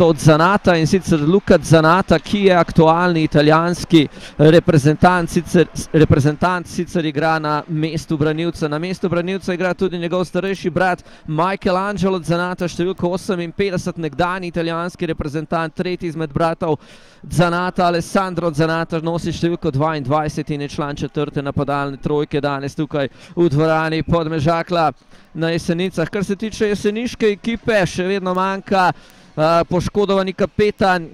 gost od Zanata in sicer Luka Zanata, ki je aktualni italijanski reprezentant, sicer, reprezentant sicer igra na mestu branilca. Na mestu branilca igra tudi njegov starejši brat Michelangelo Zanata, številko 58, nekdani italijanski reprezentant, tretji izmed bratov Zanata, Alessandro Zanata nosi številko 22 in je član četrte napadalne trojke danes tukaj v dvorani Podmežakla na jesenicah. Kar se tiče jeseniške ekipe, še vedno manjka poškodovani kapetan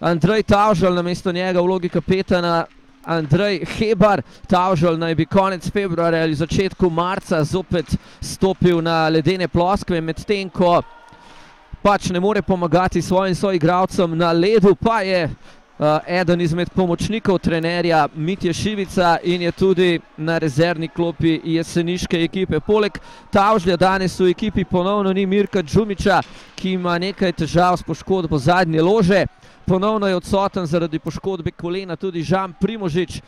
Andrej Tavžal, namesto njega v vlogi kapetana Andrej Hebar. Tavžal naj bi konec februarja ali začetku marca zopet stopil na ledene ploskve, medtem ko pač ne more pomagati svojim soigravcem na ledu, pa je eden izmed pomočnikov trenerja Mitje Šivica in je tudi na rezervni klopi jeseniške ekipe. Poleg Tavžlja danes v ekipi ponovno ni Mirka Džumiča, ki ima nekaj težav s poškodbo zadnje lože. Ponovno je odsoten zaradi poškodbe kolena tudi Žan Primožič.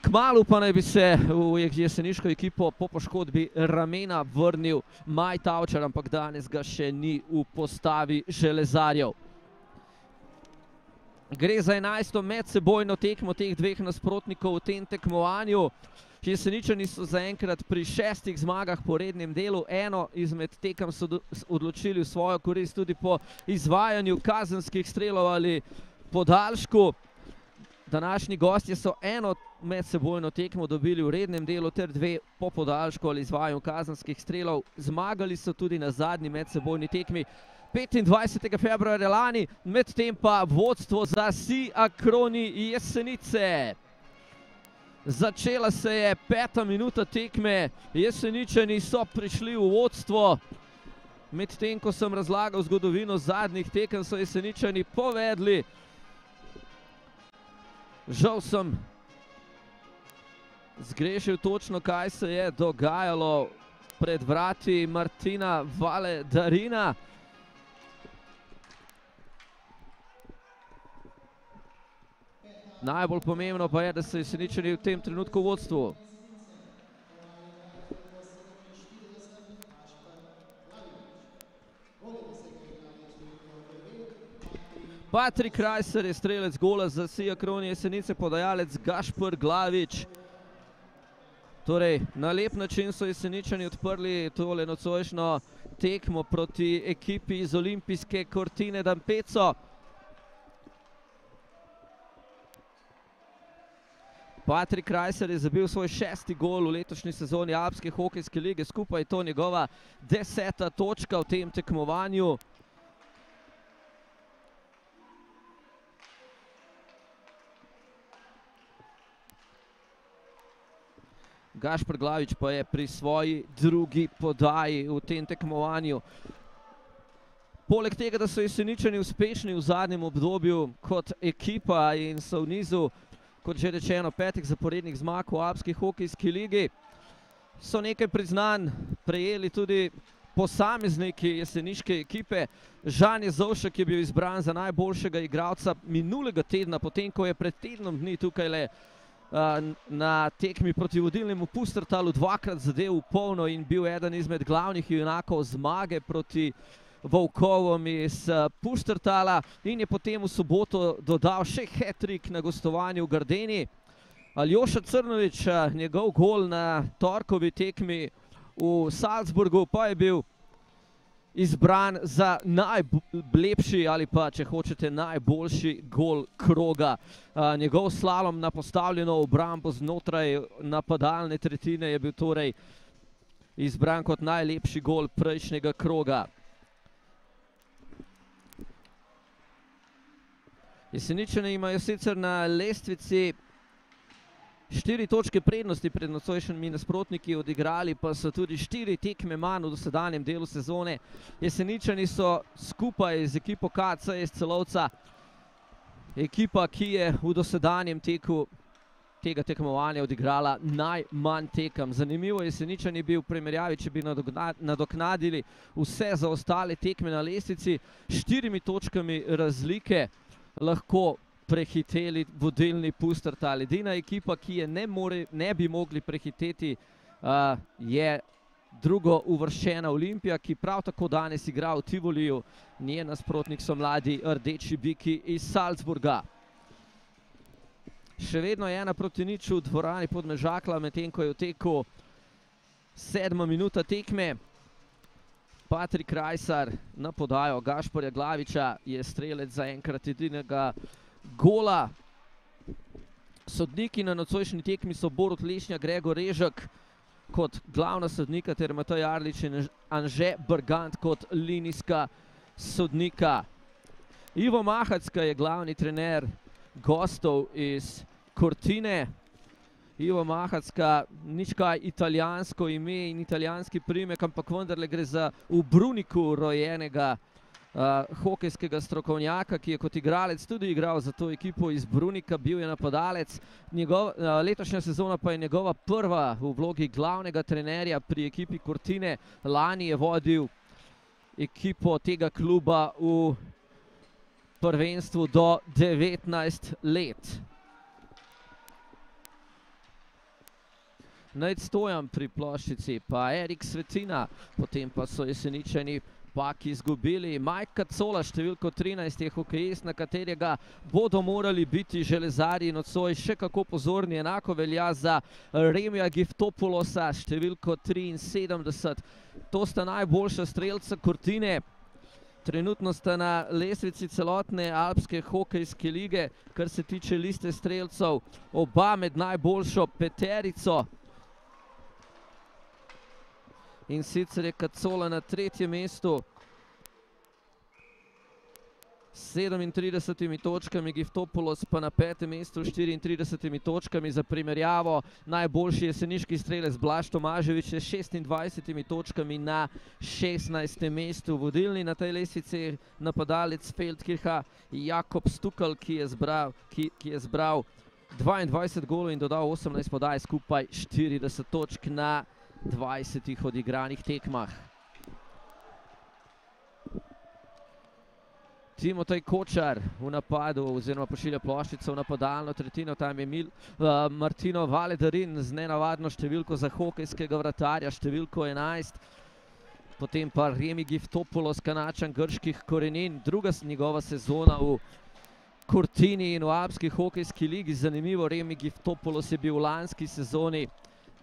Kmalu pa naj bi se v jeseniško ekipo po poškodbi ramena vrnil Maj Tavčar, ampak danes ga še ni v postavi železarjev. Gre za enajsto medsebojno tekmo teh dveh nasprotnikov v tem tekmovanju. Jeseničani so zaenkrat pri šestih zmagah po rednem delu. Eno izmed tekem so odločili v svojo korist tudi po izvajanju kazenskih strelov ali podaljšku. Današnji gostje so eno medsebojno tekmo dobili v rednem delu ter dve po podaljšku ali izvajanju kazenskih strelov. Zmagali so tudi na zadnji medsebojni tekmi. 25. februarja lani, medtem pa vodstvo za Si Akroni Jesenice. Začela se je peta minuta tekme, Jeseničani so prišli v vodstvo, medtem ko sem razlagal zgodovino zadnjih tekem, so Jeseničani povedli. Žal sem zgrešil točno, kaj se je dogajalo pred vrati Martina Valedarina. Najbolj pomembno pa je, da so Jeseničani v tem trenutku v vodstvu. Patrik Rajser je strelec gola za Si Akroni Jesenice, podajalec Gašper Glavič. Torej, na lep način so Jeseničani odprli tole nocojšnjo tekmo proti ekipi iz olimpijske Cortine d'Ampezzo. Patrik Rajser je zabil svoj šesti gol v letošnji sezoni Alpske hokejske lige, skupaj je to njegova deseta točka v tem tekmovanju. Gašper Glavič pa je pri svoji drugi podaji v tem tekmovanju. Poleg tega, da so Jeseničani uspešni v zadnjem obdobju kot ekipa in so v nizu kot že rečeno, petih zaporednih zmag v Alpski hokejski ligi. So nekaj priznanj prejeli tudi posamezniki jeseniške ekipe. Žan Jezovšek je bil izbran za najboljšega igralca minulega tedna, potem ko je pred tednom dni tukajle na tekmi proti vodilnemu Pustertalu dvakrat zadev v polno in bil eden izmed glavnih junakov zmage proti Pustertalu. Volkovom iz eh, Puštrtala in je potem v soboto dodal še hat-trick na gostovanju v Gardeni. Aljoša Crnovič, eh, njegov gol na torkovi tekmi v Salzburgu pa je bil izbran za najlepši ali pa, če hočete, najboljši gol kroga. Eh, njegov slalom na postavljeno obrambo znotraj napadalne tretjine je bil torej izbran kot najlepši gol prejšnjega kroga. Jeseničani imajo sicer na lestvici štiri točke prednosti pred nocojšnjimi nasprotniki odigrali, pa so tudi štiri tekme manj v dosedanjem delu sezone. Jeseničani so skupaj z ekipo KC iz celovca ekipa, ki je v dosedanjem teku tega tekmovanja odigrala najmanj tekem. Zanimivo Jeseničan je bil v primerjavi, če bi nadoknadili vse za ostale tekme na lestvici, štirimi točkami razlike lahko prehiteli vodilni Pustertal. Edina ekipa, ki je ne bi mogli prehiteti, je drugo uvrščena Olimpija, ki prav tako danes igra v Tivoliju. Njen nasprotnik so mladi rdeči biki iz Salzburga. Še vedno je ena proti nič v dvorani Podmežakla, medtem ko je v teku sedma minuta tekme. Patrik Rajsar na podajo Gašporja Glaviča je strelec za enkrat edinega gola. Sodniki na nocojšnji tekmi so Borut Lešnja, Gregor Režek kot glavna sodnika ter Matej Arlič in Anže Brgant kot linijska sodnika. Ivo Mahacka je glavni trener gostov iz Cortine. Ivo Mahacka, nič kaj italijansko ime in italijanski primek, ampak vendarle gre za v Bruniku rojenega hokejskega strokovnjaka, ki je kot igralec tudi igral za to ekipo iz Brunika, bil je napadalec. Letošnja sezona pa je njegova prva v vlogi glavnega trenerja pri ekipi Cortine. Lani je vodil ekipo tega kluba v prvenstvu do 19 let. Nejc Stojan pri ploščici, pa Erik Svetina, potem pa so jeseničani pak izgubili. Mike Kacola, številko 13, je hokejist, na katerega bodo morali biti železari nocoj še kako pozorni. Enako velja za Remija Giftopolosa, številko 73. To sta najboljša strelca Kortine. Trenutno sta na lesvici celotne Alpske hokejske lige, kar se tiče liste strelcev, oba med najboljšo peterico. In sicer je Kacola na tretjem mestu s 37 točkami, Giftopolos pa na petem mestu s 34 točkami za primerjavo. Najboljši jeseniški strelec Blaž Tomaževič je s 26 točkami na 16. mestu. Vodilni na tej lesvici napadalec Feldkircha Jakob Stukal, ki je zbral 22 golov in dodal 18 podaj, skupaj 40 točk na 20 odigranih tekmah. Timotej Kočar v napadu oziroma pošilja ploščico v napadalno tretjino, tam je Martino Valedarin z nenavadno številko za hokejskega vratarja, številko 11. Potem pa Remi Giftopoulos, kanačan grških korenin, druga njegova sezona v Cortini in v Alpski hokejski ligi. Zanimivo, Remi Giftopoulos je bil v lanski sezoni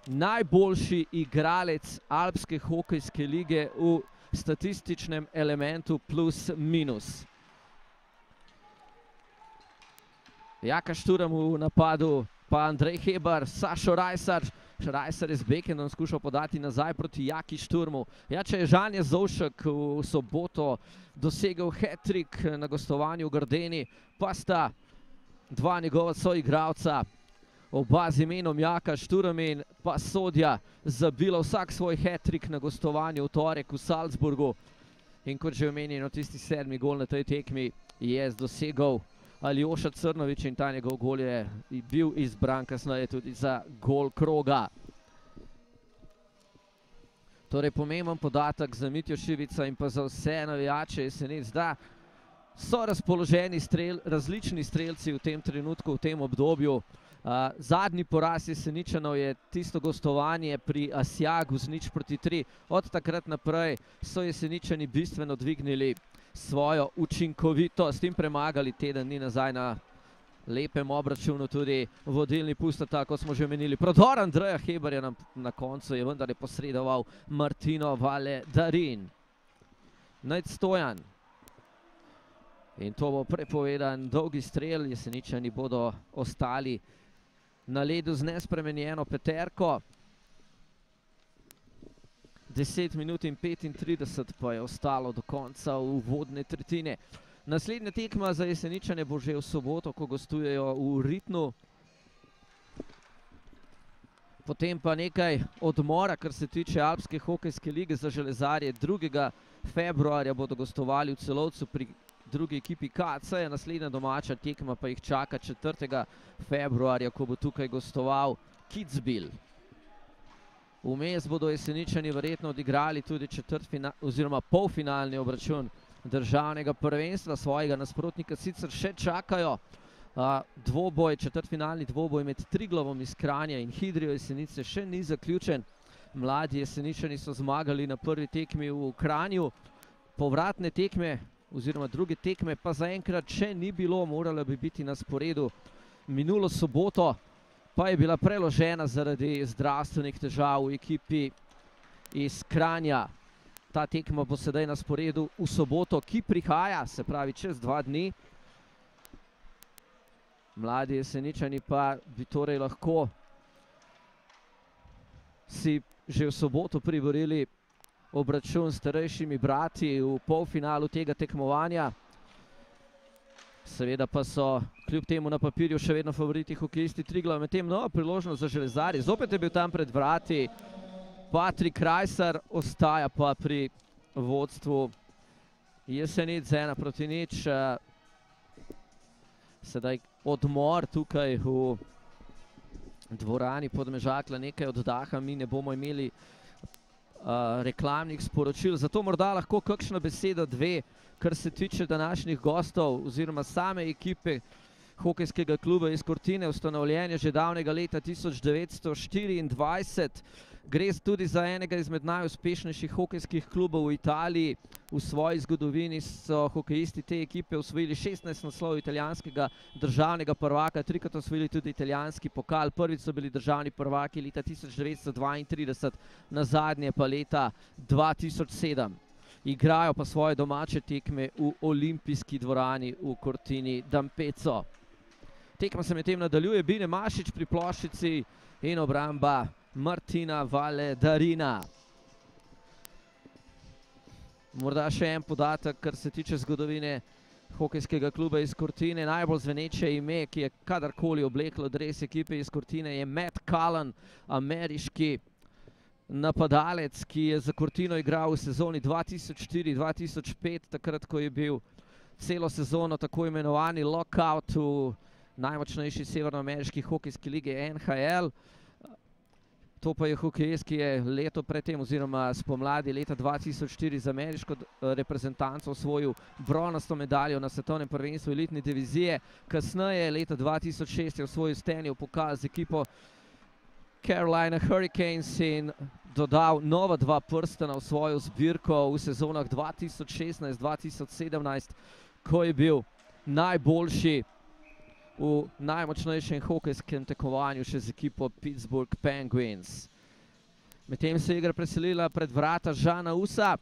najboljši igralec Alpske hokejske lige v statističnem elementu plus minus. Jaka Šturam v napadu, pa Andrej Hebar, Sašo Rajsar. Rajsar je z Bekenom skušal podati nazaj proti Jaki Šturmu. Ja, če je Žanje Zovšek v soboto dosegel hat-trick na gostovanju v Gardeni, pa sta dva njegova soigravca oba z imenom Jaka Šturam in pa Sodja zabila vsak svoj hat-trick na gostovanju v torek v Salzburgu. In kot že omenjeno, tisti sedmi gol na tej tekmi je dosegal Aljoša Crnovič in ta njegov gol je bil izbran kasneje tudi za gol kroga. Torej pomemben podatek za Mitjo Šivica in pa za vse navijače Jesenic, da so razpoloženi različni strelci v tem trenutku, v tem obdobju. Zadnji poraz Jeseničanov je tisto gostovanje pri Asjagu z nič proti tri. Od takrat naprej so Jeseničani bistveno dvignili svojo učinkovitost in premagali teden dni nazaj na lepem obračunu tudi vodilni pustata, kot smo že omenili. Prodor Andreja Hebarja na koncu je vendar je posredoval Martino Valedarin. Najc Stojan. In to bo prepovedan dolgi strel, Jeseničani bodo ostali na ledu z nespremenjeno peterko. 10 minut in 35 pa je ostalo do konca uvodne tretjine. Naslednja tekma za Jeseničane bo že v soboto, ko gostujejo v Ritnu. Potem pa nekaj odmora, kar se tiče Alpske hokejske lige za železarje. 2. februarja bodo gostovali v celovcu pri drugi ekipi KC. Naslednja domača tekma pa jih čaka 4. februarja, ko bo tukaj gostoval Kitzbühel. Vmes bodo jeseničani verjetno odigrali tudi polfinalni obračun državnega prvenstva. Svojega nasprotnika sicer še čakajo dvoboj, četrtfinalni dvoboj med Triglavom iz Kranja in Hidrijo Jesenice še ni zaključen. Mladi jeseničani so zmagali na prvi tekmi v Kranju. Povratne tekme oziroma druge tekme pa zaenkrat še ni bilo, morala bi biti na sporedu minulo soboto, pa je bila preložena zaradi zdravstvenih težav v ekipi iz Kranja. Ta tekma bo sedaj na sporedu v soboto, ki prihaja, se pravi čez dva dni. Mladi jeseničani pa bi torej lahko si že v soboto priborili obračun s starejšimi brati v polfinalu tega tekmovanja. Seveda pa so kljub temu na papirju še vedno favoriti hokejisti Triglav. Med tem nova priložnost za železari. Zopet je bil tam pred vrati Patrik Krajsar, ostaja pa pri vodstvu Jesenic, ena proti nič. Sedaj odmor tukaj v dvorani Podmežakla, nekaj oddaha, mi ne bomo imeli reklamnih sporočil, zato morda lahko kakšna beseda dve, kar se tiče današnjih gostov oziroma same ekipe hokejskega kluba iz Kortine, ustanovljenje že davnega leta 1924. Gre tudi za enega izmed najuspešnejših hokejskih klubov v Italiji. V svoji zgodovini so hokejisti te ekipe osvojili 16 naslov italijanskega državnega prvaka, trikrat osvojili tudi italijanski pokal. Prvič so bili državni prvaki leta 1932, na zadnje pa leta 2007. Igrajo pa svoje domače tekme v olimpijski dvorani v Kortini Dampeco. Tekma se med tem nadaljuje, Bine Mašič pri ploščici in obramba Martina Valedarina. Morda še en podatek, kar se tiče zgodovine hokejskega kluba iz Kortine. Najbolj zveneče ime, ki je kadarkoli obleklo dres ekipe iz Kortine, je Matt Cullen, ameriški napadalec, ki je za Kortino igral v sezoni 2004-2005, takrat, ko je bil celo sezono tako imenovani lockout v najmočnejši severnoameriški hokejski lige NHL. To pa je hokejist, ki je leto predtem oziroma spomladi leta 2004 za ameriško reprezentanco osvojil bronasto medaljo na svetovnem prvenstvu elitne divizije. Kasneje, leta 2006, je osvojil Stanleyov pokal z ekipo Carolina Hurricanes in dodal nova dva prstena v svojo zbirko v sezonah 2016-2017, ko je bil najboljši v najmočnejšem hokejskem tekmovanju še z ekipo Pittsburgh Penguins. Medtem se je igra preselila pred vrata Žana Usa,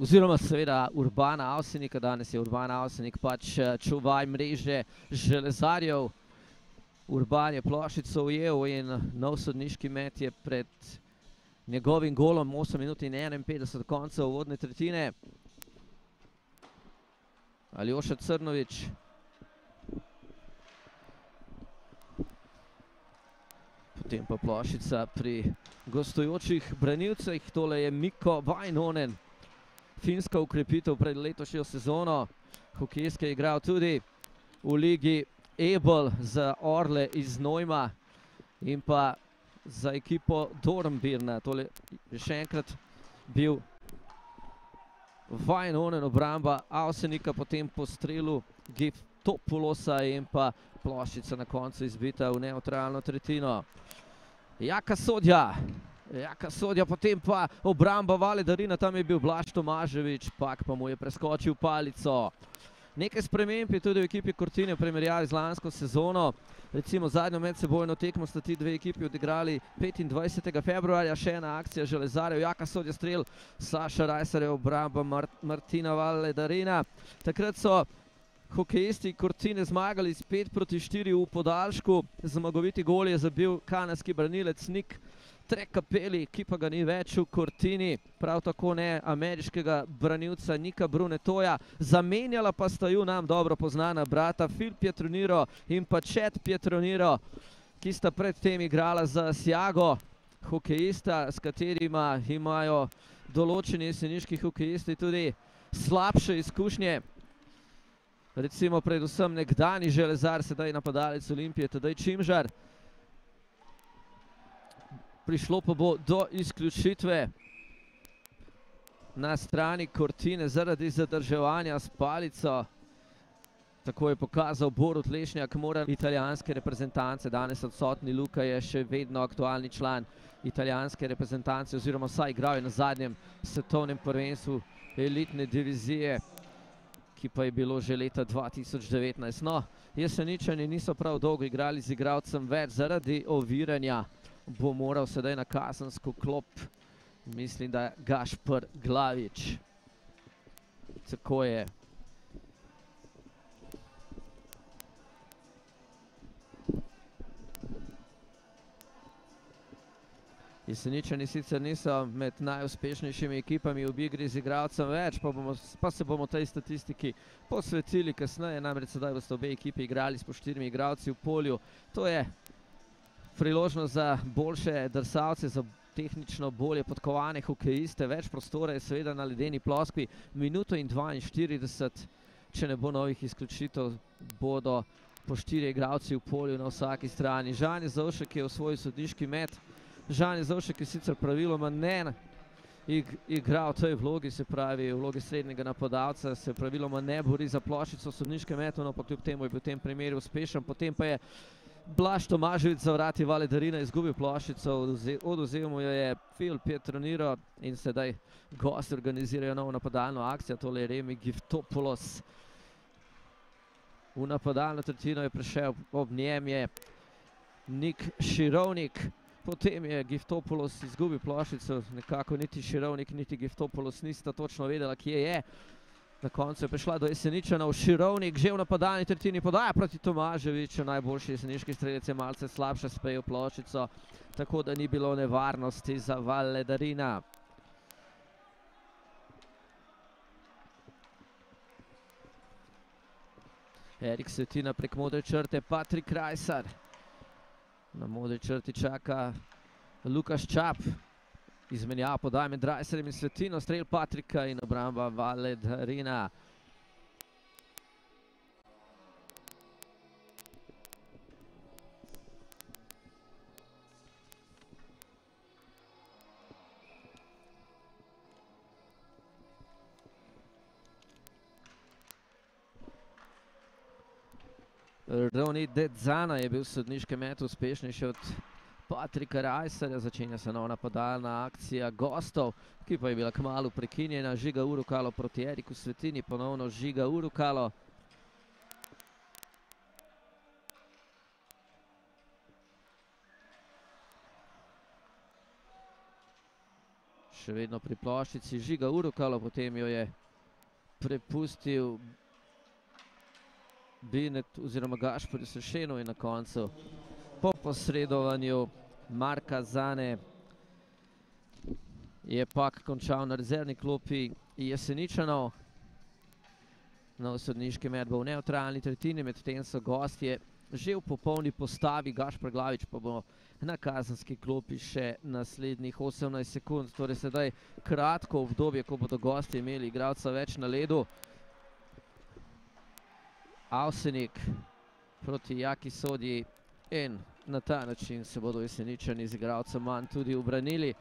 oziroma seveda Urbana Avsenika, danes je Urbana Avsenik pač čuvaj mreže železarjev. Urban je plošico ujel in nov sodniški met je pred njegovim golom 8 minut in 51 koncev vodne tretjine. Aljoša Crnovič. Potem pa plošica pri gostujočih branilcih. Tole je Mikko Vajnonen. Finska ukrepitev pred letošnjo sezono. Hokejske je igral tudi v ligi Ebel za Orle iz Nojma in pa za ekipo Dornbirna. Tole je še enkrat bil Vajnonen obramba Avsenika, potem po strelu Gif Topulosa in pa ploščica na koncu izbita v neutralno tretjino. Jaka Sodja, Jaka Sodja, potem pa obramba Valedarina, tam je bil Blaž Tomaževič, pak pa mu je preskočil palico. Nekaj sprememb je tudi v ekipi Kortine v primerjavi z lansko sezono. Recimo zadnjo medsebojno tekmo sta ti dve ekipi odigrali 25. februarja, še ena akcija železarjev, Jaka Sodja strel, Saša Rajsarjev, obramba Martina Valedarina. Takrat so hokejisti Kortine zmagali s 5 proti 4 v podaljšku. Zmagoviti gol je zabil kanadski branilec Nik Trekapeli, ki pa ga ni več v Kortini. Prav tako ne ameriškega branilca Nika Brunetoja. Zamenjala pa sta ju nam dobro poznana brata Phil Pietroniro in pa Chad Pietroniro, ki sta predtem igrala za Sjago hokejista, s katerima imajo določeni jeseniški hokejisti tudi slabše izkušnje recimo predvsem nekdani železar, sedaj napadalec Olimpije, tedaj Čimžar. Prišlo pa bo do izključitve na strani Kortine zaradi zadrževanja s palico. Tako je pokazal Borut Lešnjak, mora italijanske reprezentance, danes odsotni Luka je še vedno aktualni član italijanske reprezentance oziroma vsaj igral je na zadnjem svetovnem prvenstvu elitne divizije, ki pa je bilo že leta 2019. No, jeseničani niso prav dolgo igrali z igralcem več zaradi oviranja, bo moral sedaj na kazensko klop, mislim, da Gašpr Glavič. Tako je. Jeseničani sicer niso med najuspešnejšimi ekipami v igri z igralcem več, pa, bomo, pa se bomo tej statistiki posvetili kasneje, namreč sedaj boste obe ekipi igrali s po štirimi igralci v polju. To je priložnost za boljše drsalce, za tehnično bolje podkovane hokejiste, več prostora je seveda na ledeni ploskvi, minuto in 42, če ne bo novih izključitev, bodo po štiri igralci v polju na vsaki strani. Žani Zavšek je v svoj sodniški met, Žani Zavšek je sicer praviloma ne igra v tej vlogi, se pravi v vlogi srednjega napadalca, se praviloma ne bori za plošico sodniške meto, no pa kljub temu je bil v tem primeru uspešen, potem pa je Blaž Tomaževic za vrati Valedarina izgubil plošico, oduzel mu jo je Phil Pietroniro in sedaj gosti organizirajo novo napadalno akcijo, tole je Remi Giftopoulos. V napadalno tretjino je prišel, ob njem je Nik Širovnik, Potem je Giftopoulos izgubil plošico, nekako niti Širovnik, niti Giftopoulos nista točno vedela, kje je. Na koncu je prišla do Jeseničanov, Širovnik že v napadalni tretjini podaja proti Tomaževiču, najboljši jeseniški strelec je malce slabše sprejel plošico, tako da ni bilo nevarnosti za Valedarina. Erik Svetina prek modre črte, Patrik Rajsar. Na modri črti čaka Lukaš Čap. Izmenjava podaj med Drajserjem in Svetino, strel Patrika in obramba Valedarina. Roni Dedzana je bil v sodniškem metu uspešnejši od Patrika Rajsarja. Začenja se nova napadalna akcija gostov, ki pa je bila kmalo prekinjena. Žiga Urukalo proti Eriku Svetini, ponovno Žiga Urukalo. Še vedno pri ploščici Žiga Urukalo, potem jo je prepustil Binet oziroma Gašpor Sršenov in na koncu po posredovanju Marka Zane je pak končal na rezervni klopi Jeseničanov. Na osodniški med bo v neutralni tretjini, med tem so gostje že v popolni postavi, Gašpor Glavič pa bo na kazenski klopi še naslednjih 18 sekund. Torej sedaj kratko obdobje, ko bodo gosti imeli igralca več na ledu. Avsenik proti Jaki Sodji in na ta način se bodo jeseničani z igralcem manj tudi obranili.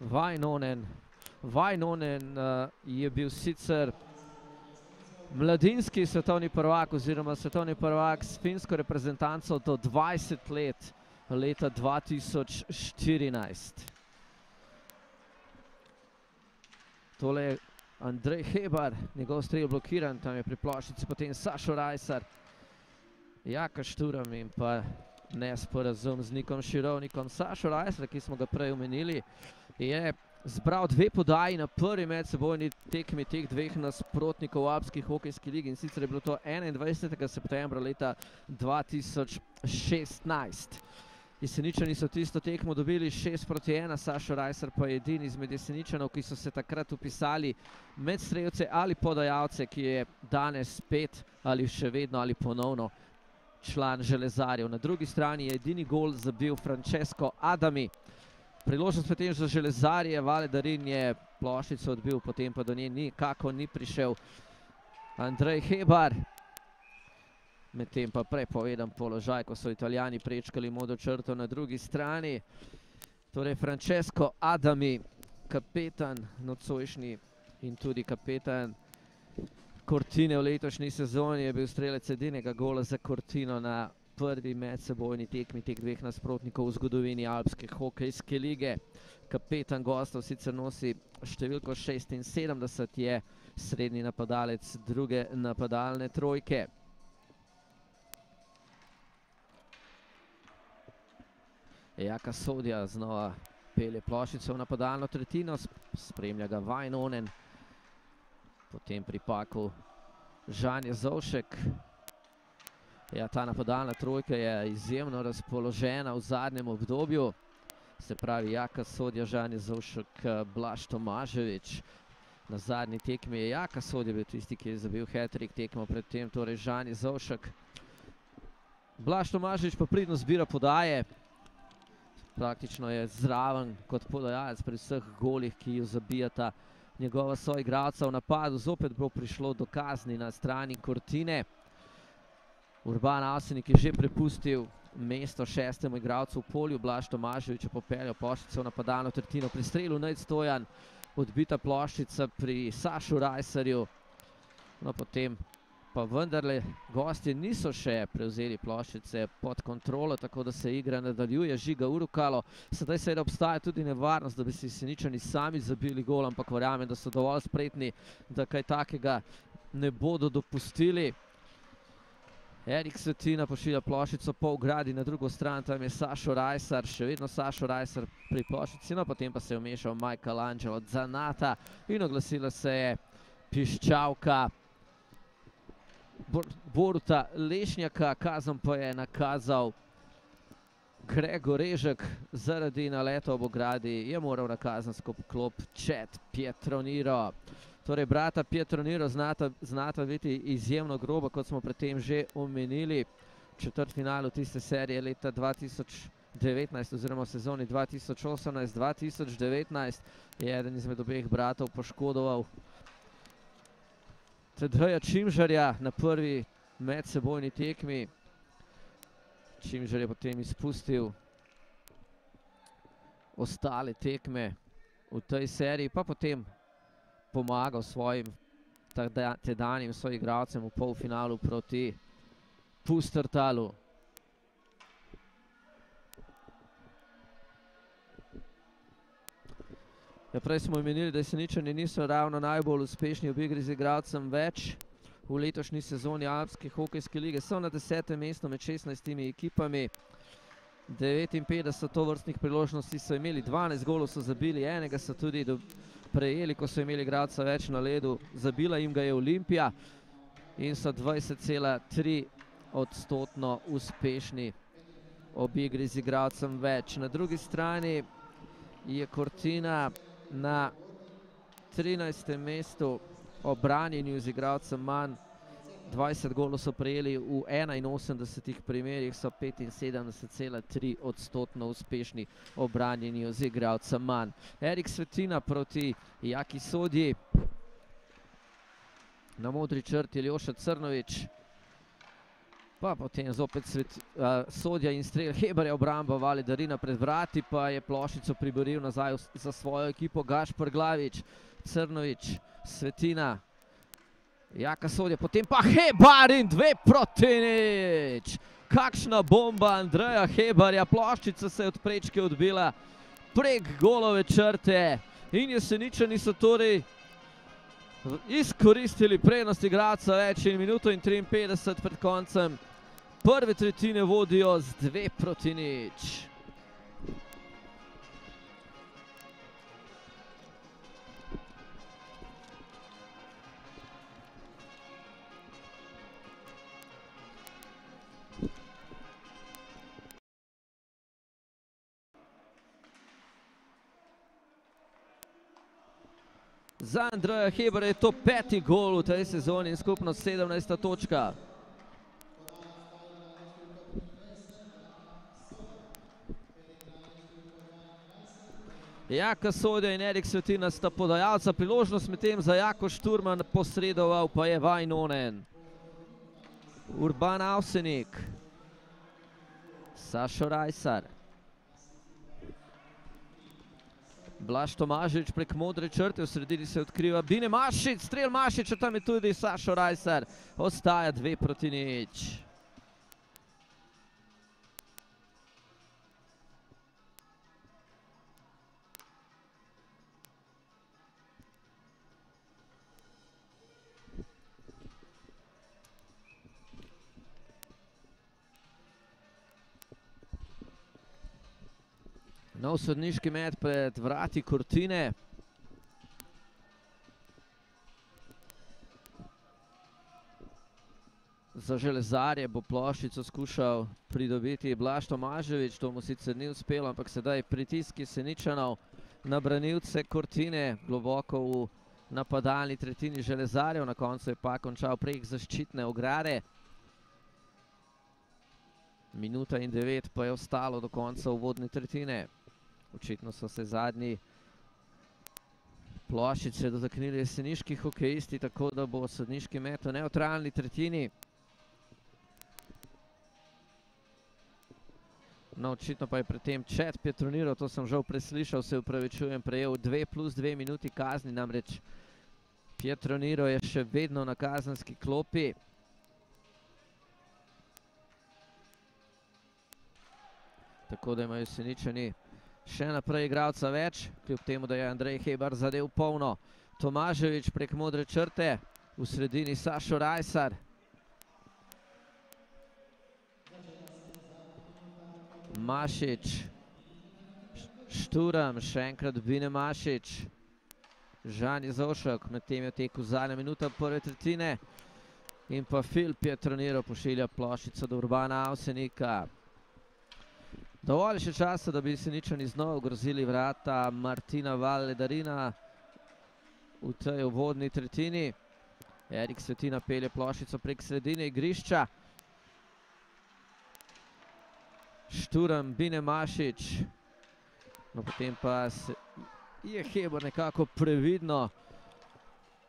Vajnonen, Vajnonen je bil sicer mladinski svetovni prvak oziroma svetovni prvak s finsko reprezentanco do 20 let leta 2014. Tole je Andrej Hebar, njegov strel blokiran, tam je pri plošici potem Sašo Rajsar, Jaka Šturam in pa nesporazum z Nikom Širovnikom. Sašo Rajsar, ki smo ga prej omenili, je zbral dve podaji na prvi medsebojni tekmi teh dveh nasprotnikov v Alpski hokejski ligi in sicer je bilo to 21. septembra leta 2016. Jeseničani so tisto tekmo dobili 6 proti 1, Sašo Rajsar pa je edin izmed jeseničanov, ki so se takrat upisali med strelce ali podajalce, ki je danes spet ali še vedno ali ponovno član železarjev. Na drugi strani je edini gol zabil Francesco Adami. Priložnost potem za železarje, Valedarin je plošnico odbil, potem pa do nje nikako ni prišel Andrej Hebar. Medtem pa prepovedan položaj, ko so italijani prečkali modo črto na drugi strani. Torej Francesco Adami, kapetan nocojšnji in tudi kapetan Cortine v letošnji sezoni je bil strelec edinega gola za Cortino na prvi medsebojni tekmi teh dveh nasprotnikov v zgodovini Alpske hokejske lige. Kapetan gostov sicer nosi številko 76, je srednji napadalec druge napadalne trojke. Jaka Sodja znova pelje plošico v napadalno tretjino, spremlja ga Vajnonen, potem pri paku Žanje Zovšek. Ja, ta napadalna trojka je izjemno razpoložena v zadnjem obdobju, se pravi Jaka Sodja, Žanje Zovšek, Blaž Tomaževič. Na zadnji tekmi je Jaka Sodja bil tisti, ki je zabil hat-trick tekmo pred tem, torej Žanje Zovšek. Blaž Tomaževič pa pridno zbira podaje, praktično je zraven kot podajalec pri vseh golih, ki jo zabijata njegova soigralca v napadu. Zopet bo prišlo do kazni na strani Kortine. Urban Avsenik je že prepustil mesto šestemu igralcu v polju. Blaž Tomaževič je popeljal ploščico v napadalno tretjino. Pri strelu Nejc Stojan odbita ploščica pri Sašu Rajsarju. No, potem pa vendarle gostje niso še prevzeli ploščice pod kontrolo, tako da se igra nadaljuje. Žiga Urukalo, sedaj seveda obstaja tudi nevarnost, da bi si Seničani sami zabili gol, ampak verjamem, da so dovolj spretni, da kaj takega ne bodo dopustili. Erik Svetina pošilja ploščico po ugradi na drugo stran, tam je Sašo Rajsar, še vedno Sašo Rajsar pri ploščici, no potem pa se je vmešal Michelangelo Zanata in oglasila se je Piščavka. Boruta Lešnjaka, kazan pa je nakazal Gregor Režek zaradi naleta ob ogradi, je moral na kazansko klop Čet Pietroniro. Torej, brata Pietroniro znata biti izjemno groba, kot smo predtem že omenili. Četrt finalu tiste serije leta 2019 oziroma v sezoni 2018-2019 je eden izmed obeh bratov poškodoval Tedreja Čimžarja na prvi medsebojni tekmi. Čimžar je potem izpustil ostale tekme v tej seriji, pa potem pomagal svojim tedanjim soigralcem v polfinalu proti Pustertalu. Ja, prej smo imenili, da Seničani niso ravno najbolj uspešni v igri z igralcem več v letošnji sezoni Alpske hokejske lige. So na desetem mestu med 16 ekipami. 59 tovrstnih priložnosti so imeli, 12 golov so zabili, enega so tudi prejeli, ko so imeli igralca več na ledu. Zabila jim ga je Olimpija in so 20,3 odstotno uspešni ob igri z igralcem več. Na drugi strani je Cortina na 13. mestu obranjenju z igralcem manj. 20 golov so prejeli v 81 primerih, so 75,3 odstotno uspešni obranjenju z igralcem manj. Erik Svetina proti Jaki Sodji. Na modri črti Ljoša Crnovič. Pa potem zopet Sodja in strel Hebarja obramba Vali Darina pred vrati, pa je plošico priboril nazaj za svojo ekipo Gašpr Glavič, Crnovič, Svetina, Jaka Sodja, potem pa Hebar in dve proti nič. Kakšna bomba Andreja Hebarja, ploščica se je od prečke odbila prek golove črte in jeseničani so torej izkoristili prednost igraca več in minuto in 53 pred koncem prve tretjine vodijo z dve proti nič. Za Andreja Hebera je to peti gol v tej sezoni in skupno 17. točka. Jaka Sodja in Erik Svetina sta podajalca priložnost med tem za Jako Šturman posredoval pa je Vajnonen. Urban Avsenik. Sašo Rajsar. Blaž Tomažič prek modre črte, v sredini se odkriva Bine Mašič, strel Mašiča, tam je tudi Sašo Rajsar. Ostaja dve proti nič. Nov sodniški met pred vrati Kortine. Za železarje bo ploščico skušal pridobiti Blaž Tomaževič, to mu sicer ni uspelo, ampak sedaj pritisk Jeseničanov na branilce Kortine, globoko v napadalni tretjini železarjev, na koncu je pa končal prek zaščitne ograde. Minuta in devet pa je ostalo do konca uvodne tretjine. Očitno so se zadnji ploščice dotaknili jeseniški hokejisti, tako da bo sodniški met v neutralni tretjini. No, očitno pa je pri tem Čet Petroniral, to sem žal preslišal, se upravičujem, prejel dve plus dve minuti kazni, namreč Petroniral je še vedno na kazenski klopi. Tako da imajo Seničani še naprej igralca več, kljub temu, da je Andrej Hebar zadev polno. Tomaževič prek modre črte, v sredini Sašo Rajsar. Mašič, Šturam, še enkrat Bine Mašič. Žan Izošek, med tem je teku zadnja minuta prve tretjine. In pa Filip je treniral, pošilja ploščico do Urbana Avsenika. Dovolj še časa, da bi se ničani znova ogrozili vrata Martina Valedarina v tej uvodni tretjini. Erik Svetina pelje ploščico prek sredine igrišča. Šturam, Bine Mašič. No, potem pa je Hebar nekako previdno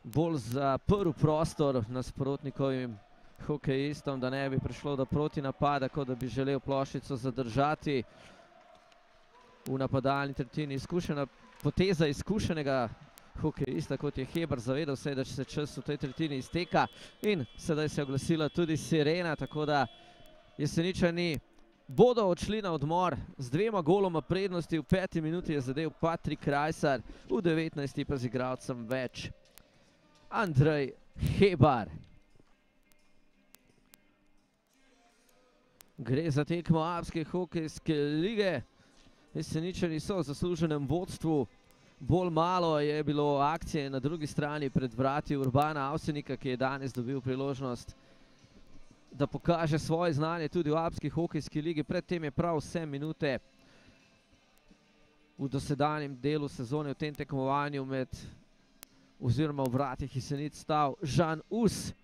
bolj zaprl prostor nasprotnikovim hokejistom, da ne bi prišlo do proti napada, kot da bi želel ploščico zadržati v napadalni tretjini. Izkušena poteza izkušenega hokejista, kot je Hebar, zavedal se, da se čas v tej tretjini izteka in sedaj se je oglasila tudi sirena, tako da Jeseničani bodo odšli na odmor z dvema goloma prednosti. V peti minuti je zadev Patrik Rajsar, v devetnajsti pa z igralcem več. Andrej Hebar. Gre za tekmo Alpske hokejske lige. Jeseničani so v zasluženem vodstvu. Bolj malo je bilo akcije na drugi strani pred vrati Urbana Avsenika, ki je danes dobil priložnost da pokaže svoje znanje tudi v Alpski hokejski ligi. Predtem je prav vse minute v dosedanjem delu sezone v tem tekmovanju med oziroma v vratih Jesenic stal Žan Us.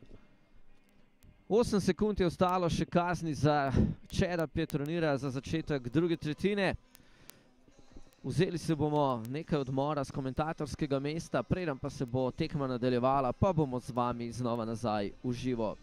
Osem sekund je ostalo še kazni za Čeda Petronira za začetek druge tretjine. Vzeli se bomo nekaj odmora z komentatorskega mesta, preden pa se bo tekma nadaljevala, pa bomo z vami znova nazaj v živo.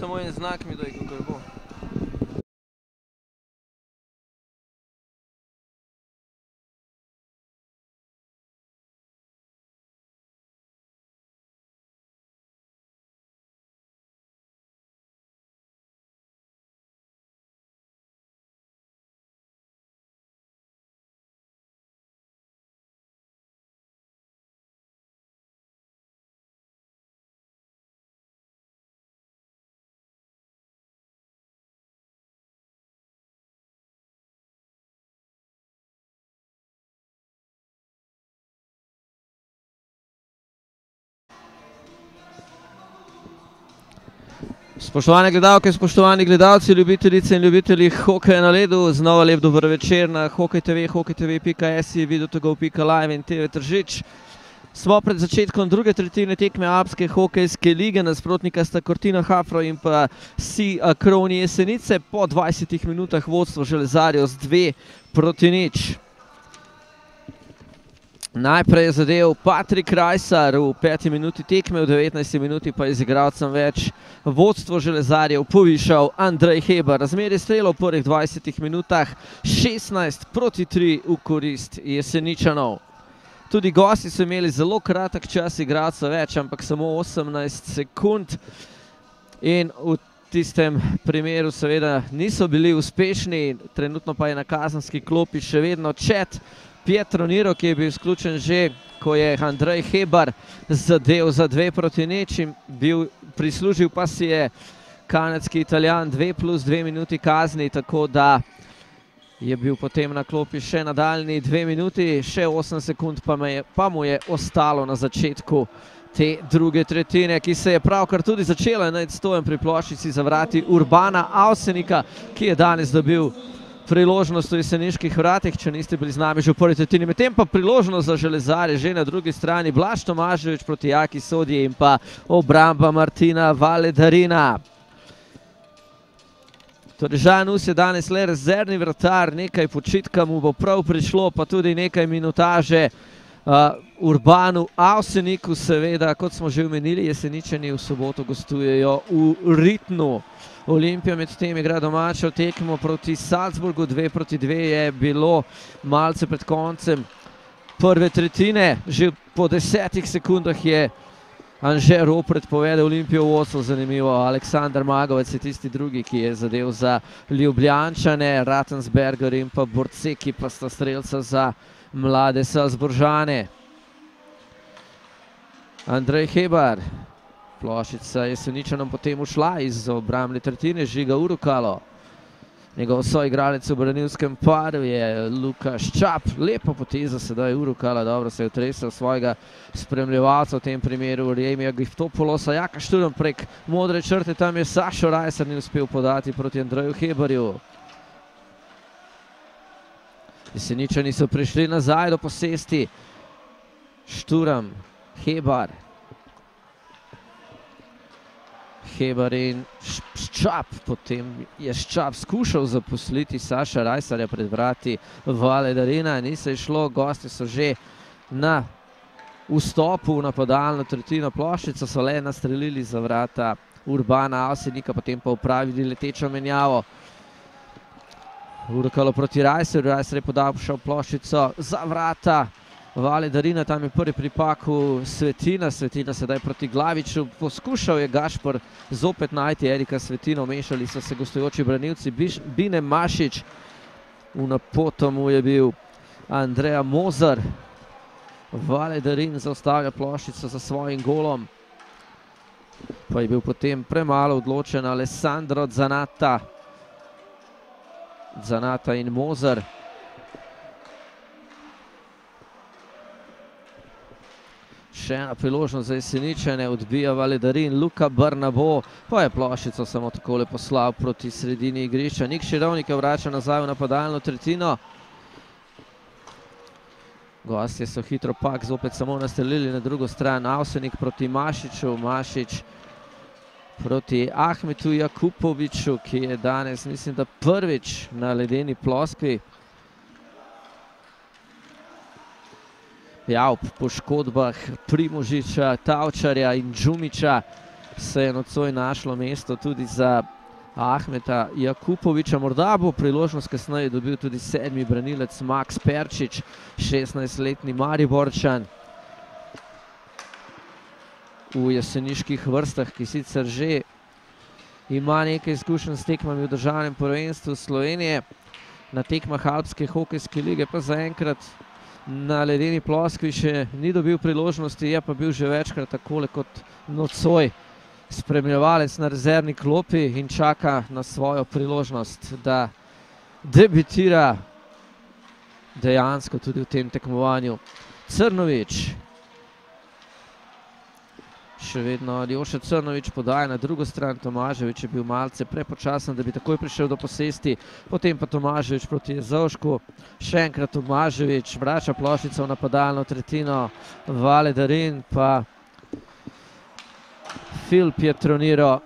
Samo en znak mi daj, kako bo. Spoštovane gledalke, spoštovani gledalci, ljubitelice in ljubitelji hokeja na ledu, znova lep dober večer na Hokej TV, hokejtv.si, videotogov.live in TV Tržič. Smo pred začetkom druge tretjine tekme Alpske hokejske lige, nasprotnika sta Cortina Hafro in pa Si Kroni Jesenice. Po 20 minutah vodstvo železarjev z dve proti nič. Najprej je zadev Patrik Rajsar v peti minuti tekme, v 19 minuti pa je z igralcem več vodstvo železarjev povišal Andrej Hebar. Razmer je strelo v prvih 20 minutah 16 proti 3 v korist Jeseničanov. Tudi gosti so imeli zelo kratek čas igralca več, ampak samo 18 sekund in v tistem primeru seveda niso bili uspešni, trenutno pa je na kazanski klopi še vedno Čet, Pietro Niro, ki je bil izključen že, ko je Andrej Hebar zadev za dve proti nič in bil, prislužil pa si je kanadski italijan dve plus dve minuti kazni, tako da je bil potem na klopi še nadaljni dve minuti, še osem sekund pa, je, pa mu je ostalo na začetku te druge tretjine, ki se je pravkar tudi začela najti stojem pri ploščici za vrati Urbana Avsenika, ki je danes dobil priložnost v jeseniških vratih, če niste bili z nami že v prvi tretjini. Medtem pa priložnost za železare že na drugi strani. Blaž Tomaževič proti Jaki Sodje in pa obramba Martina Valedarina. Torej, Žanus je danes le rezervni vratar, nekaj počitka mu bo prav prišlo, pa tudi nekaj minutaže Urbanu Avseniku, seveda, kot smo že omenili, jeseničani v soboto gostujejo v Ritnu. Olimpija med tem igra domačo tekmo proti Salzburgu, dve proti dve je bilo malce pred koncem prve tretjine, že po desetih sekundah je Anže Ropret povedal Olimpijo v oslo, zanimivo, Aleksandar Magovec je tisti drugi, ki je zadev za Ljubljančane, Ratensberger in pa Borceki pa sta strelca za mlade Salzburžane. Andrej Hebar, plošica je Seničanom potem ušla iz obramne tretjine, Žiga Urukalo. Njegov soigralec v branilskem paru je Lukaš Čap, lepo poteza sedaj Urukala, dobro se je utresel svojega spremljevalca v tem primeru Rijemija Giftopolosa, Jaka Šturom prek modre črte, tam je Sašo Rajsar ni uspel podati proti Andreju Hebarju. Jeseničani so prišli nazaj do posesti, Šturam, Hebar, Hebar in Ščap, potem je Ščap skušal zaposliti Saša Rajsarja pred vrati Valedarina, ni se išlo, gosti so že na vstopu v napadalno tretjino ploščico, so le nastrelili za vrata Urbana Avsenika, potem pa upravili letečo menjavo. Urkalo proti Rajsarju, Rajsar je podal ploščico za vrata Valedarina, Vale Darina, tam je prvi pripaku Svetina, Svetina sedaj proti Glaviču, poskušal je Gašpor zopet najti Erika Svetino, mešali so se gostujoči branilci, Bine Mašič, v napoto mu je bil Andreja Mozar, Vale Darin zaustavlja ploščico za svojim golom, pa je bil potem premalo odločen Alessandro Zanata, Zanata in Mozar, Še ena priložnost za Jeseničane, odbija Valedarin, Luka Brnabo, pa je plošico samo takole poslal proti sredini igrišča. Nik Širovnik je vračal nazaj v napadalno tretjino. Gostje so hitro pak zopet samo nastrelili na drugo stran. Avsenik proti Mašiču, Mašič proti Ahmetu Jakupoviču, ki je danes, mislim, da prvič na ledeni ploskvi. Ja, ob poškodbah Primožiča, Tavčarja in Džumiča se je nocoj našlo mesto tudi za Ahmeta Jakupoviča. Morda bo priložnost kasneje dobil tudi sedmi branilec Max Perčič, 16-letni Mariborčan v jeseniških vrstah, ki sicer že ima nekaj izkušenj s tekmami v državnem prvenstvu Slovenije. Na tekmah Alpske hokejske lige pa zaenkrat na ledeni ploskvi še ni dobil priložnosti, je pa bil že večkrat takole kot nocoj spremljevalec na rezervni klopi in čaka na svojo priložnost, da debitira dejansko tudi v tem tekmovanju. Crnovič, še vedno Aljoša Crnovič podaja na drugo stran, Tomaževič je bil malce prepočasen, da bi takoj prišel do posesti, potem pa Tomaževič proti Jezovšku, še enkrat Tomaževič, vrača plošnico v napadalno tretjino, Vale Darin pa Fil Pietroniro,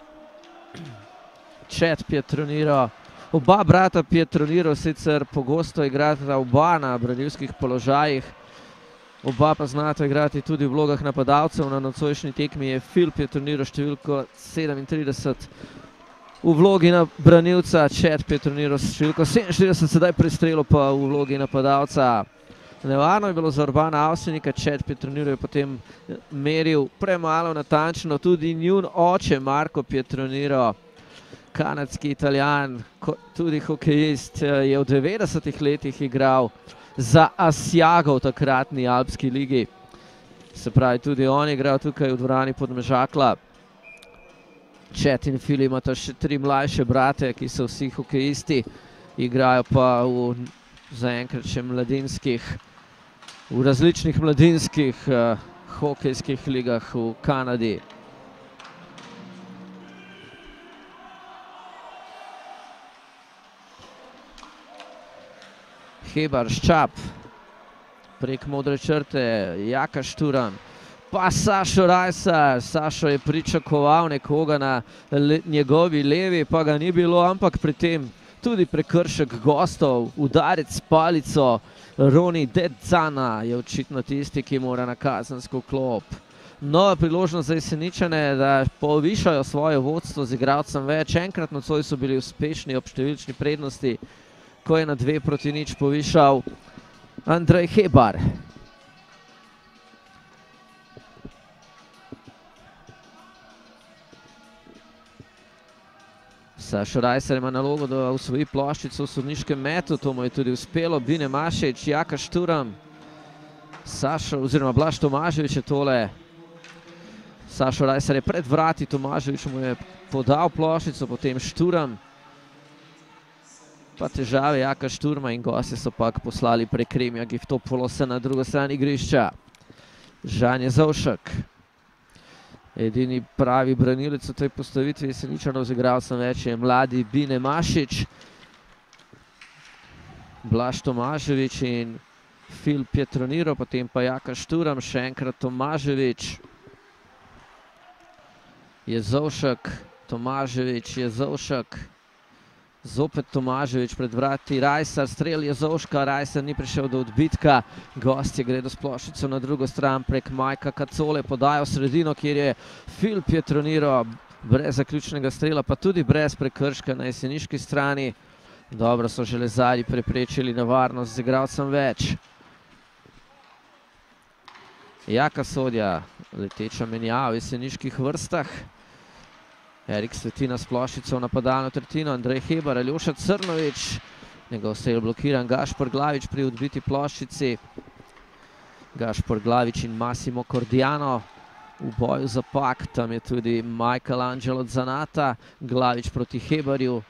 Čet Pietroniro, oba brata Pietroniro sicer pogosto igrata oba na branilskih položajih, Oba pa znata igrati tudi v vlogah napadalcev. Na nocojšnji tekmi je Fil Pietroniral številko 37 v vlogi na branilca, Čet Pietroniral številko 47, sedaj prestrelo pa v vlogi napadalca. Nevarno je bilo za Urbana Avsenika, Čet Pietroniral je potem meril premalo natančno, tudi njun oče Marko Pietroniral, kanadski italijan, tudi hokejist, je v 90-ih letih igral za Asiago v takratni Alpski ligi. Se pravi, tudi on je igral tukaj v dvorani Podmežakla. Čet in Fili imata še tri mlajše brate, ki so vsi hokejisti, igrajo pa v zaenkrat še mladinskih, v različnih mladinskih uh, hokejskih ligah v Kanadi. Hebar Ščap, prek modre črte, Jaka Šturan, pa Sašo Rajsar, Sašo je pričakoval nekoga na njegovi levi, pa ga ni bilo, ampak pri tem tudi prekršek gostov, udarec s palico, Roni Dedzana je očitno tisti, ki mora na kazansko klop. Nova priložnost za jeseničane, da povišajo svoje vodstvo z igralcem več, enkrat nocoj so bili uspešni ob številčni prednosti, ko je na dve proti nič povišal Andrej Hebar. Sašo Rajsar ima nalogo, da usvoji ploščico v sodniškem metu, to mu je tudi uspelo, Bine Mašeč, Jaka Šturam, Sašo, oziroma Blaž Tomaževič je tole. Sašo Rajsar je pred vrati, Tomaževič mu je podal ploščico, potem Šturam pa težave Jaka Šturma in gosti so pak poslali prek Remja Giftopolosa na drugo stran igrišča. Žanje Zavšek. Edini pravi branilec v tej postavitvi je Seničanov z igralcem več je mladi Bine Mašič, Blaž Tomaževič in Fil Pietroniro, potem pa Jaka Šturam, še enkrat Tomaževič. Je Zavšek, Tomaževič, je Zavšek. Zopet Tomaževič pred vrati, Rajsar, strel je Zoška, Rajsar ni prišel do odbitka, gostje gre do splošico na drugo stran prek Majka Kacole, podajo sredino, kjer je Fil Pietroniro brez zaključnega strela, pa tudi brez prekrška na jeseniški strani. Dobro so železari preprečili nevarnost z igralcem več. Jaka sodja, leteča menjava v jeseniških vrstah. Erik Svetina s plošico v napadalno tretjino, Andrej Hebar, Aljoša Crnovič, njegov strel blokiran, Gašpor Glavič pri odbiti ploščici, Gašpor Glavič in Massimo Cordiano v boju za pak, tam je tudi Michelangelo Zanata, Glavič proti Hebarju,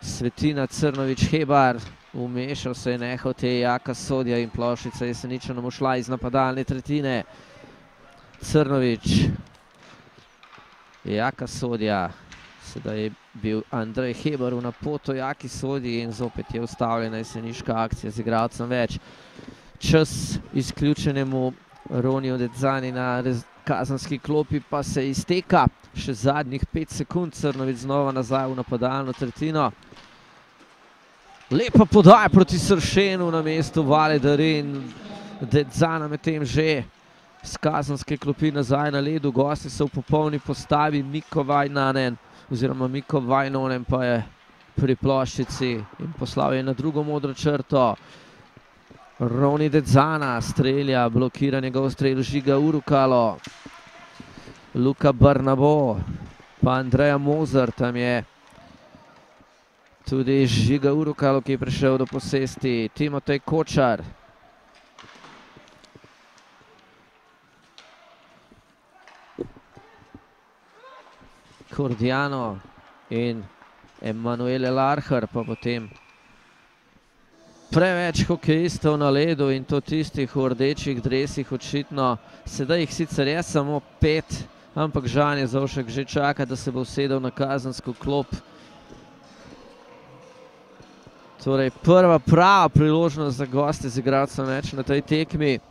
Svetina, Crnovič, Hebar, umešal se je nehote, jaka sodja in ploščica je se ničenom ušla iz napadalne tretjine. Crnovič. Jaka sodja. Sedaj je bil Andrej Heber v napoto Jaki sodi in zopet je ustavljena jeseniška akcija z igralcem več. Čas izključenemu Roniju Dedzani na kazanski klopi pa se izteka. Še zadnjih pet sekund Crnovič znova nazaj v napadalno tretjino. Lepa podaj proti Sršenu na mestu Valedarin. Dedzana med tem že z kazanske klopi nazaj na ledu. Gosti so v popolni postavi Miko Vajnanen oziroma Miko Vajnonen pa je pri ploščici in poslal je na drugo modro črto. Roni Dedzana strelja, blokira njegov strel Žiga Urukalo. Luka Barnabo, pa Andreja Mozer tam je. Tudi Žiga Urukalo, ki je prišel do posesti. Timotej Kočar. Kordiano in Emanuele Larhar, pa potem preveč hokejistov na ledu in to tistih v rdečih dresih očitno. Sedaj jih sicer je samo pet, ampak Žan je Zavšek že čaka, da se bo usedel na kazansko klop. Torej, prva prava priložnost za goste z igralcem več na tej tekmi.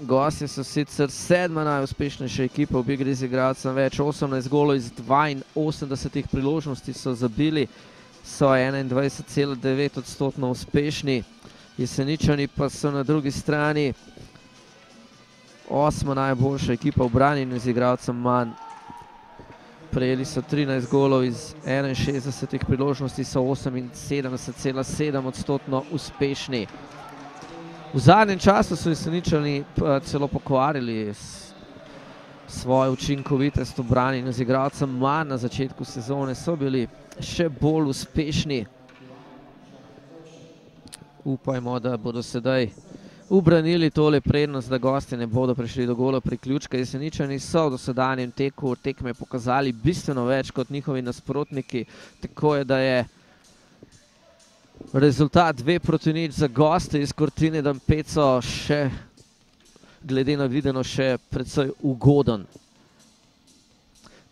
Gosti so sicer sedma najuspešnejša ekipa v igri z igralcem več, 18 golov iz 82 priložnosti so zabili, so 21,9 odstotno uspešni. Jeseničani pa so na drugi strani osma najboljša ekipa v branjenju z igralcem manj. Prejeli so 13 golov iz 61 priložnosti, so 78,7 odstotno uspešni. V zadnjem času so Jeseničani celo pokvarili svojo učinkovitost v branjenju z igralcem manj na začetku sezone, so bili še bolj uspešni. Upajmo, da bodo sedaj ubranili tole prednost, da gosti ne bodo prišli do gola priključka. Jeseničani so v dosedanjem teku tekme pokazali bistveno več kot njihovi nasprotniki, tako je, da je rezultat dve proti nič za goste iz Kortine Dampeco še glede na videno še predvsej ugoden.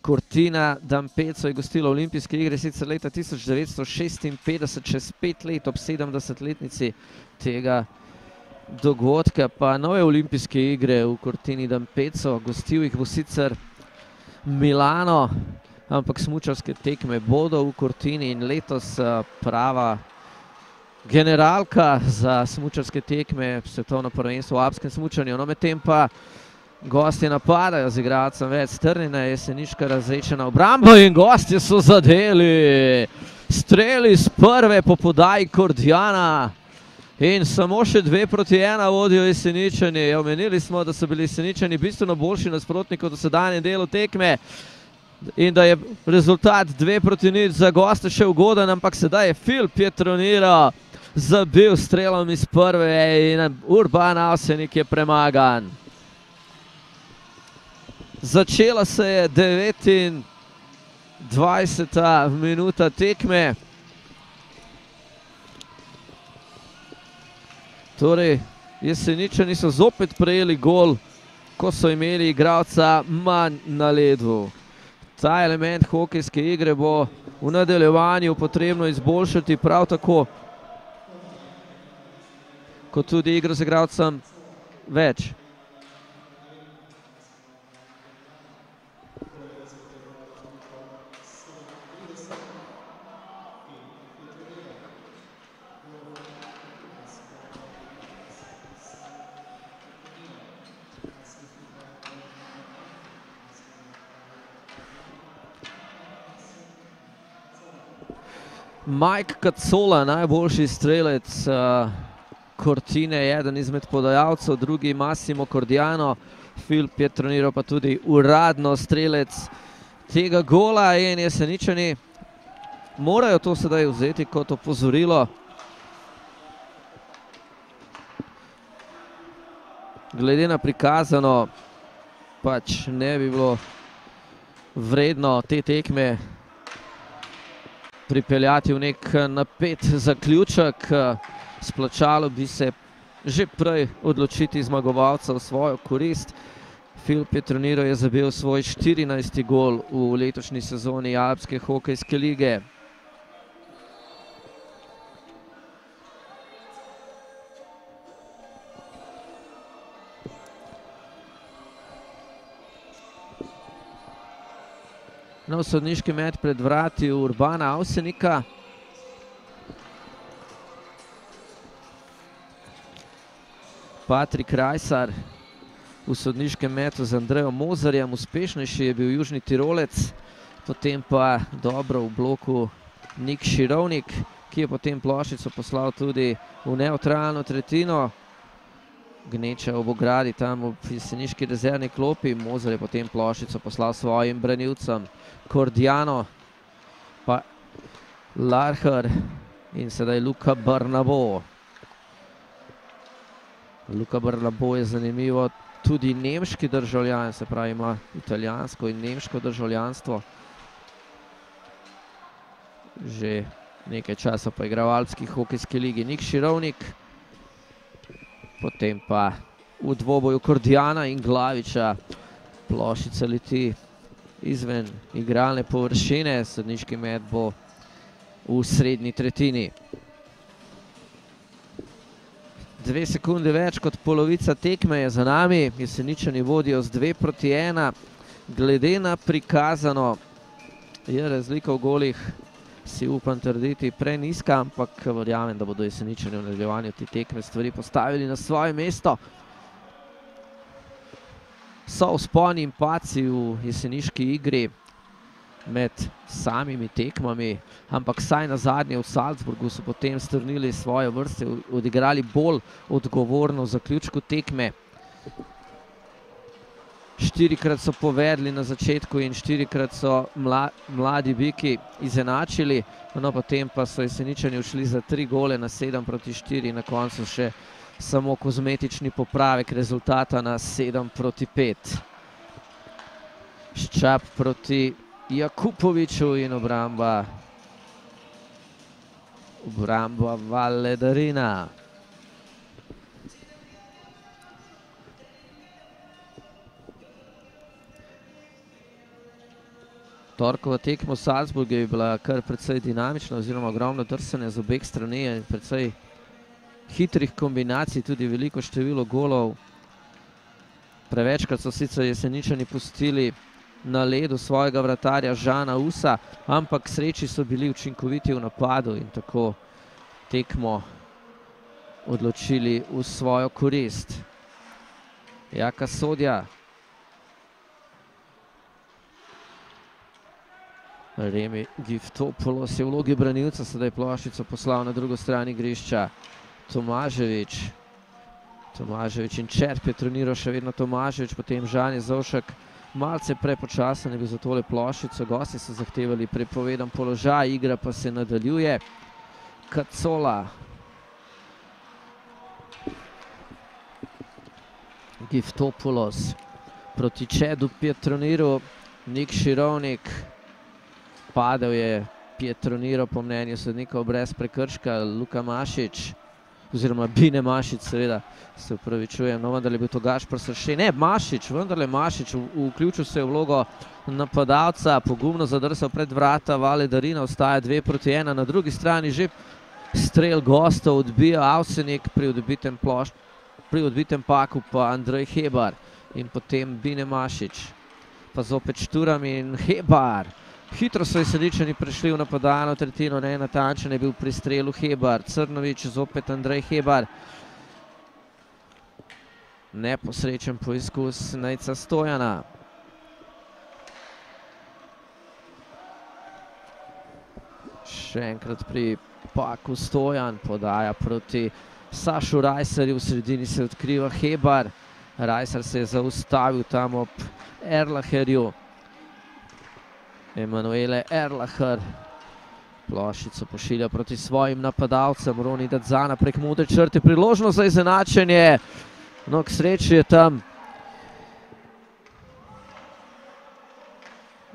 Cortina Dampeco je gostila olimpijske igre sicer leta 1956, čez pet let ob 70-letnici tega dogodka, pa nove olimpijske igre v Cortini Dampeco. Gostil jih bo sicer Milano, ampak smučarske tekme bodo v Cortini in letos prava generalka za smučarske tekme, svetovno prvenstvo v alpskem smučanju. No, medtem pa Gostje napadajo z igralcem več, strnjena je jeseniška razrečena obrambo in gostje so zadeli. Streli z prve po podaji Kordjana in samo še dve proti ena vodijo jeseničani. Omenili smo, da so bili jeseničani bistveno boljši nasprotnik od dosedanjem delu tekme in da je rezultat dve proti nič za goste še ugoden, ampak sedaj je Phil Pietroniro zabil strelom iz prve in Urban Avsenik je premagan. Začela se je 29. minuta tekme. Torej, jeseničani so zopet prejeli gol, ko so imeli igralca manj na ledu. Ta element hokejske igre bo v nadaljevanju potrebno izboljšati prav tako, kot tudi igro z igralcem več. Mike Kacola, najboljši strelec Cortine, eden izmed podajalcev, drugi Massimo Cordiano, Phil Pietroniro pa tudi uradno strelec tega gola in jeseničani morajo to sedaj vzeti kot opozorilo. Glede na prikazano, pač ne bi bilo vredno te tekme pripeljati v nek napet zaključek. Splačalo bi se že prej odločiti zmagovalca v svojo korist. Filip Petroniro je zabil svoj 14. gol v letošnji sezoni Alpske hokejske lige. Nov sodniški med pred vrati Urbana Avsenika. Patrik Rajsar v sodniškem metu z Andrejo Mozarjem. Uspešnejši je bil Južni Tirolec, potem pa dobro v bloku Nik Širovnik, ki je potem plošico poslal tudi v neutralno tretjino. Gneča ob ogradi tam v jeseniški rezervni klopi. Mozar je potem plošico poslal svojim branilcem. Kordjano, pa Larhar in sedaj Luka Barnabo. Luka Barnabo je zanimivo tudi nemški državljan, se pravi ima italijansko in nemško državljanstvo. Že nekaj časa pa igra v Alpski hokejski ligi Nik Širovnik. Potem pa v dvoboju Kordjana in Glaviča plošica leti izven igralne površine. Sodniški med bo v srednji tretjini dve sekunde več kot polovica tekme je za nami, Jeseničani vodijo z dve proti ena. Glede na prikazano je razlika v golih, si upam trditi, preniska, ampak verjamem, da bodo Jeseničani v nadaljevanju te tekme stvari postavili na svoje mesto. So vzponi in paci v jeseniški igri med samimi tekmami, ampak saj na zadnje v Salzburgu so potem strnili svoje vrste, odigrali bolj odgovorno v zaključku tekme. Štirikrat so povedli na začetku in štirikrat so mladi biki izenačili, no potem pa so jeseničani ušli za tri gole na sedem proti štiri, na koncu še samo kozmetični popravek rezultata na sedem proti pet. Ščap proti Jakupoviču in obramba obramba Valedarina. Torkova tekma v Salzburgu je bila kar precej dinamična oziroma ogromno drsene z obeh strani in precej hitrih kombinacij, tudi veliko število golov. Prevečkrat so sicer jeseničani pustili na ledu svojega vratarja Žana Usa, ampak sreči so bili učinkoviti v napadu in tako tekmo odločili v svojo korist. Jaka Sodja. Remi Giftopolos je v vlogi branilca, sedaj plošico poslal na drugo strani grišča. Tomaževič. Tomaževič in Čerp je treniral še vedno Tomaževič, potem Žan Jezovšek. Malce prepočasen je bil za tole plošico, gosti so zahtevali prepovedan položaj, igra pa se nadaljuje. Kacola. Giftopulos proti Čedu Pietroniru, Nik Širovnik. Padel je Pietroniro po mnenju sodnikov brez prekrška, Luka Mašič oziroma Bine Mašič, seveda, se upravičujem, no vendar je bil to Gašpar Sršej, ne, Mašič, vendar je Mašič, vključil se je vlogo napadalca, pogumno zadrsal pred vrata, Vale Darina ostaja dve proti ena, na drugi strani že strel gostov odbija Avsenik pri odbitem plošč, pri odbitem paku pa Andrej Hebar in potem Bine Mašič, pa zopet Šturam in Hebar. Hitro so jeseničani prišli v napadalno tretjino, ne natančen je bil pri strelu Hebar, Crnovič, zopet Andrej Hebar. Neposrečen poizkus Nejca Stojana. Še enkrat pri Paku Stojan podaja proti Sašu Rajsarju, v sredini se odkriva Hebar. Rajsar se je zaustavil tam ob Erlaherju. Emanuele Erlacher. Plošico pošilja proti svojim napadalcem. Roni Dadzana prek modre črte. Priložnost za izenačenje. No, k sreči je tam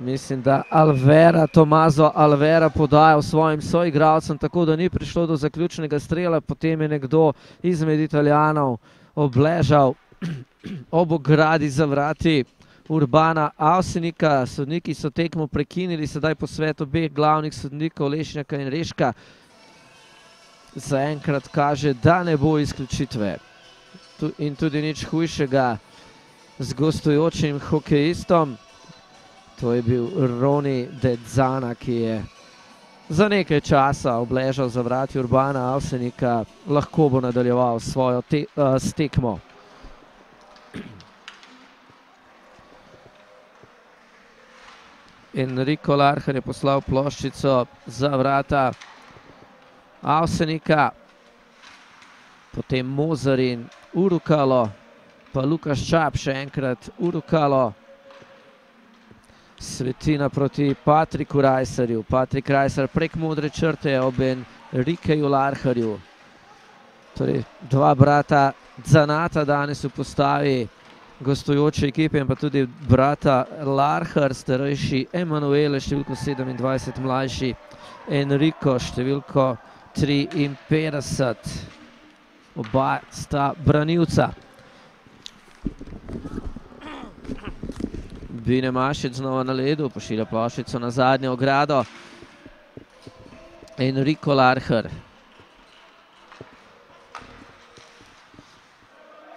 Mislim, da Alvera, Tomazo Alvera podaja svojim soigralcem, tako da ni prišlo do zaključnega strela, potem je nekdo izmed italijanov obležal ob ogradi za vrati Urbana Avsenika. Sodniki so tekmo prekinili, sedaj po svetu obeh glavnih sodnikov Lešnjaka in Reška. Zaenkrat kaže, da ne bo izključitve in tudi nič hujšega z gostujočim hokejistom. To je bil Roni Dedzana, ki je za nekaj časa obležal za vrati Urbana Avsenika. Lahko bo nadaljeval svojo te, uh, stekmo. Enrico Larhar je poslal ploščico za vrata Avsenika. Potem Mozarin, Urukalo, pa Lukaš Čap še enkrat Urukalo. Svetina proti Patriku Rajsarju. Patrik Rajsar prek modre črte ob Enrikeju Larharju. Torej, dva brata Zanata danes v postavi gostujoče ekipe in pa tudi brata Larhar, starejši Emanuele, številko 27, mlajši Enrico, številko 53. Oba sta branilca. Bine Mašec znova na ledu, pošilja plošico na zadnjo ogrado. Enrico Larhar.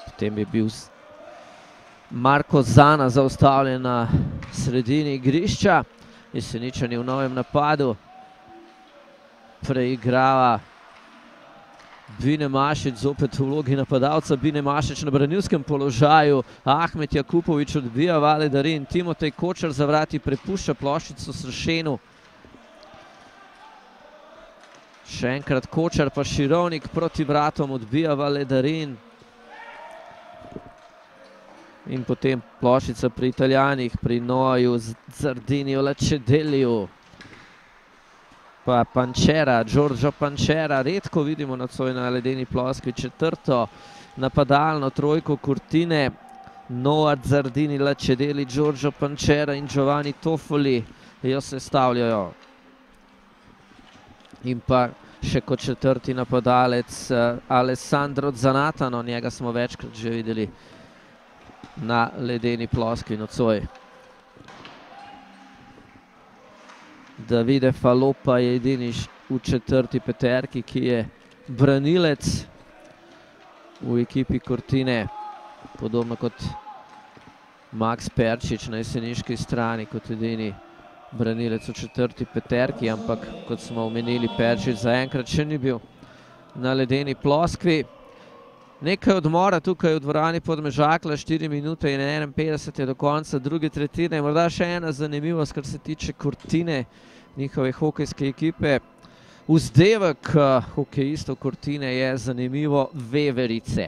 Potem je bil Marko Zana zaustavljen na sredini igrišča. Jeseničan je v novem napadu. Preigrava Bine Mašič zopet v vlogi napadalca. Bine Mašič na branilskem položaju. Ahmet Jakupovič odbija Vale Darin. Timotej Kočar za vrati prepušča plošico Sršenu. Še enkrat Kočar pa Širovnik proti vratom odbija Vale Darin. In potem plošica pri italijanih, pri Noju, Zardinijo, Lačedeliju. Pa Pančera, Giorgio Pančera, redko vidimo nocoj na ledeni ploskvi četrto napadalno trojko Kurtine. Noa, Zardini, Lačedeli, Giorgio Pančera in Giovanni Toffoli jo se stavljajo. In pa še kot četrti napadalec Alessandro Zanatano, njega smo večkrat že videli na ledeni ploskvi nocoj. Davide Falopa je edini v četrti peterki, ki je branilec v ekipi Kortine, podobno kot Max Perčič na jeseniški strani, kot edini branilec v četrti peterki, ampak kot smo omenili, Perčič zaenkrat še ni bil na ledeni ploskvi. Nekaj odmora tukaj v dvorani Podmežakla, 4 minute in 51 je do konca druge tretjine. Morda še ena zanimivost, kar se tiče Kortine, njihove hokejske ekipe. Vzdevek hokejistov Kortine je zanimivo Veverice.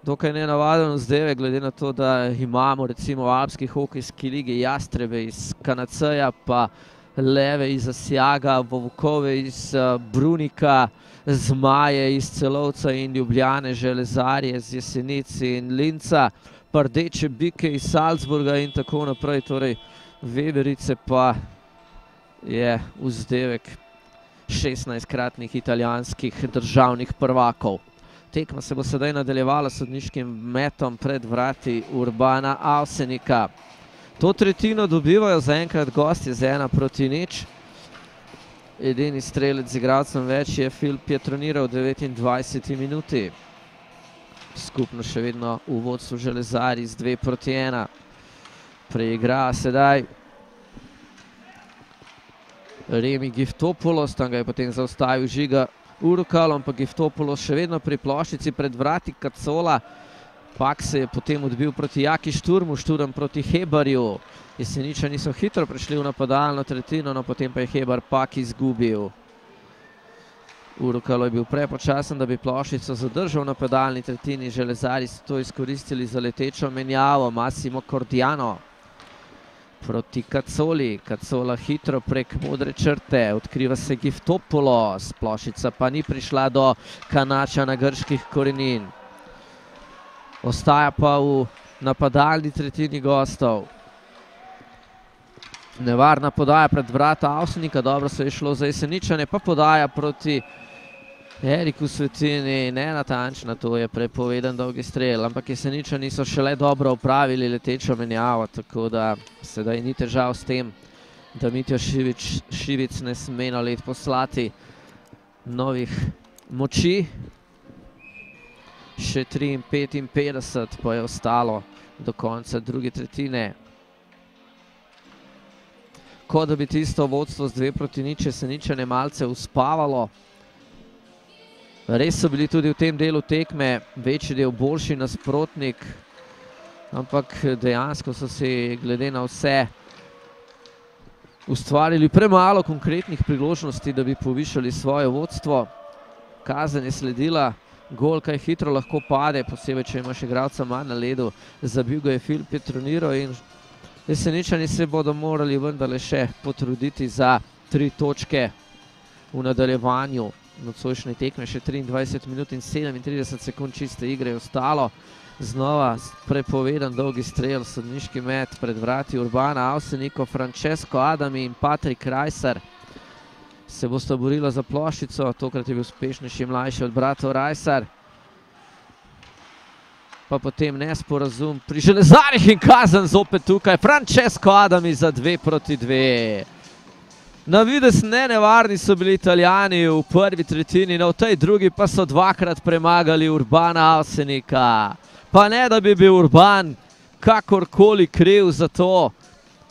Dokaj nenavaden vzdevek, glede na to, da imamo recimo v Alpski hokejski ligi Jastrebe iz KNC-ja, pa Leve iz Asjaga, Vovkove iz Brunika, Zmaje iz Celovca in Ljubljane, Železarje z Jesenici in Linca, pa Rdeče bike iz Salzburga in tako naprej. Torej, Veverice pa je vzdevek 16-kratnih italijanskih državnih prvakov. Tekma se bo sedaj nadaljevala s sodniškim metom pred vrati Urbana Avsenika. To tretjino dobivajo zaenkrat gostje z ena proti nič. Edini strelec z igralcem več je Filip Pietroniral v 29 minuti. Skupno še vedno v vodstvu Železari z dve proti ena. Preigra sedaj Remi Giftopoulos, tam ga je potem zaustavil Žiga Urukal, ampak Giftopoulos še vedno pri plošici pred vrati Kacola. Pak se je potem odbil proti Jaki Šturmu, Šturm proti Hebarju. Jeseniča niso hitro prišli v napadalno tretjino, no potem pa je Hebar Pak izgubil. Urukalo je bil prepočasen, da bi plošico zadržal v napadalni tretjini. Železari so to izkoristili za letečo menjavo. Massimo Cordiano proti Kacoli. Kacola hitro prek modre črte. Odkriva se Giftopoulos. Plošica pa ni prišla do Kanača na grških korenin. Ostaja pa v napadalni tretjini gostov. Nevarna podaja pred vrata Avsenika, dobro se je šlo za jeseničane, pa podaja proti Eriku Svetini, ne natančna, to je prepovedan dolgi strel, ampak jeseničani so šele dobro upravili letečo menjavo, tako da sedaj ni težav s tem, da Mitjo Šivic ne sme na let poslati novih moči. Še 53 pa je ostalo do konca druge tretjine kot da bi tisto vodstvo z dve proti niče se niče ne malce uspavalo. Res so bili tudi v tem delu tekme večji del boljši nasprotnik, ampak dejansko so si glede na vse ustvarili premalo konkretnih priložnosti, da bi povišali svoje vodstvo. Kazen je sledila, gol kaj hitro lahko pade, posebej, če imaš igralca manj na ledu, zabil ga je Filip Petroniro in Jeseničani se bodo morali vendarle še potruditi za tri točke v nadaljevanju nocojšnje tekme, še 23 minut in 37 sekund čiste igre je ostalo. Znova prepovedan dolgi strel, sodniški met pred vrati Urbana, Avseniko, Francesco Adami in Patrik Rajsar se bosta borila za ploščico, tokrat je bil uspešnejši mlajši od bratov Rajsar pa potem nesporazum pri železarih in kazen zopet tukaj. Francesco Adami za dve proti dve. Na vides ne nevarni so bili italijani v prvi tretjini, na v tej drugi pa so dvakrat premagali Urbana Avsenika. Pa ne, da bi bil Urban kakorkoli kriv za to,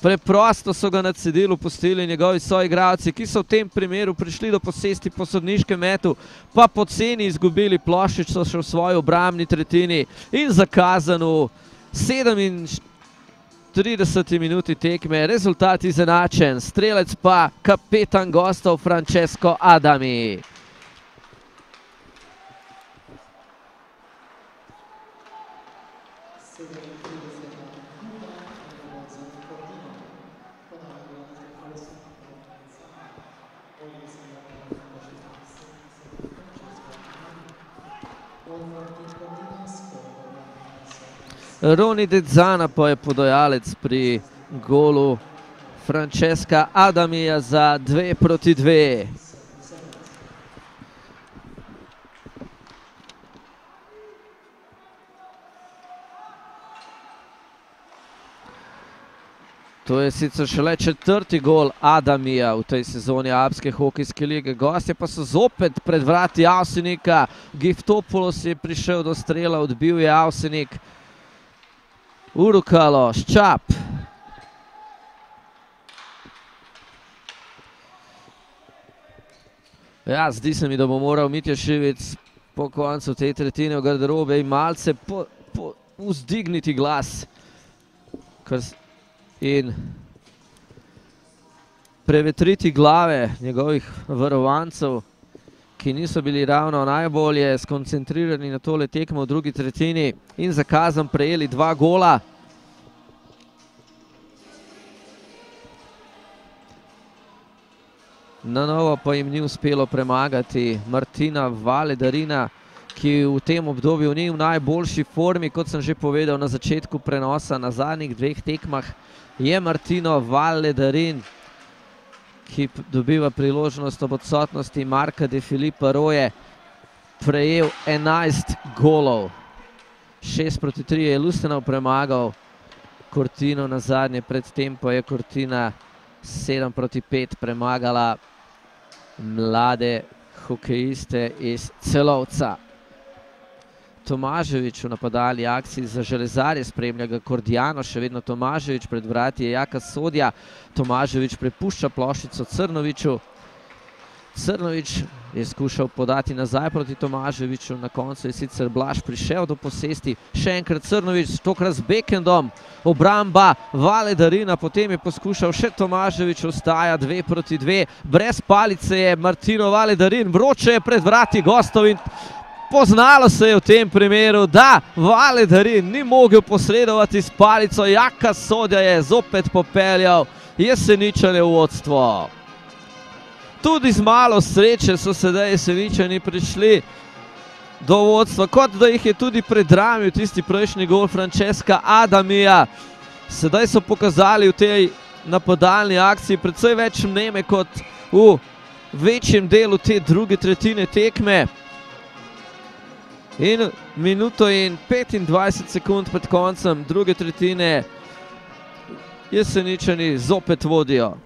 Preprosto so ga na cedilu pustili njegovi soigravci, ki so v tem primeru prišli do posesti po sodniškem metu, pa po ceni izgubili plošič, so še v svoji obramni tretjini in zakazanu 37 minuti tekme. Rezultat izenačen, strelec pa kapetan gostov Francesco Adami. Roni Dedzana pa je podajalec pri golu Francesca Adamija za dve proti dve. To je sicer šele četrti gol Adamija v tej sezoni Alpske hokejske lige. Gostje pa so zopet pred vrati Avsenika. Giftopoulos je prišel do strela, odbil je Avsenik. Avsenik. Urukalo, Ščap. Ja, zdi se mi, da bo moral Mitja Šivic po koncu te tretjine v garderobe in malce vzdigniti glas in prevetriti glave njegovih varovancev, ki niso bili ravno najbolje skoncentrirani na tole tekmo v drugi tretjini in za kazan prejeli dva gola. Na novo pa jim ni uspelo premagati Martina Valedarina, ki v tem obdobju ni v najboljši formi, kot sem že povedal na začetku prenosa na zadnjih dveh tekmah, je Martino Valedarin vsega ki dobiva priložnost ob odsotnosti Marka de Filipa Roje, prejel 11 golov. 6 proti 3 je Lustenov premagal Kortino na zadnje, predtem pa je Kortina 7 proti 5 premagala mlade hokejiste iz celovca. Tomaževič v napadali akciji za železarje, spremlja ga Kordijano, še vedno Tomaževič, pred vrati je Jaka Sodja, Tomaževič prepušča plošico Crnoviču, Crnovič je skušal podati nazaj proti Tomaževiču, na koncu je sicer Blaž prišel do posesti, še enkrat Crnovič, tokrat z Bekendom, obramba Valedarina, potem je poskušal še Tomaževič, ostaja dve proti dve, brez palice je Martino Valedarin, vroče je pred vrati gostov in Poznalo se je v tem primeru, da Valedarin ni mogel posredovati s palico, Jaka Sodja je zopet popeljal jeseničane v vodstvo. Tudi z malo sreče so sedaj jeseničani prišli do vodstva, kot da jih je tudi predramil tisti prejšnji gol Francesca Adamija. Sedaj so pokazali v tej napadalni akciji predvsej več mneme kot v večjem delu te druge tretjine tekme. In minuto in 25 sekund pred koncem druge tretjine Jeseničani zopet vodijo.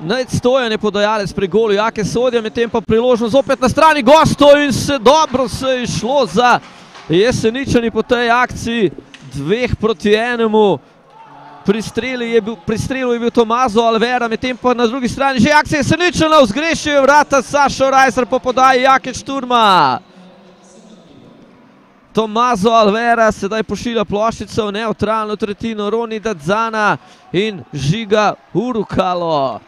Najc Stojan je podajalec pri golu Jake Sodja, medtem pa priložnost zopet na strani gostov in se dobro se je šlo za Jeseničani po tej akciji dveh proti enemu. Pri strelu je bil Tomazo Alvera, medtem pa na drugi strani že akcija Jeseničanov, zgrešil je vrata Sašo Rajsar po podaji Jake Šturma. Tomazo Alvera sedaj pošilja ploščico v neutralno tretjino Roni Dadzana in Žiga Urukalo.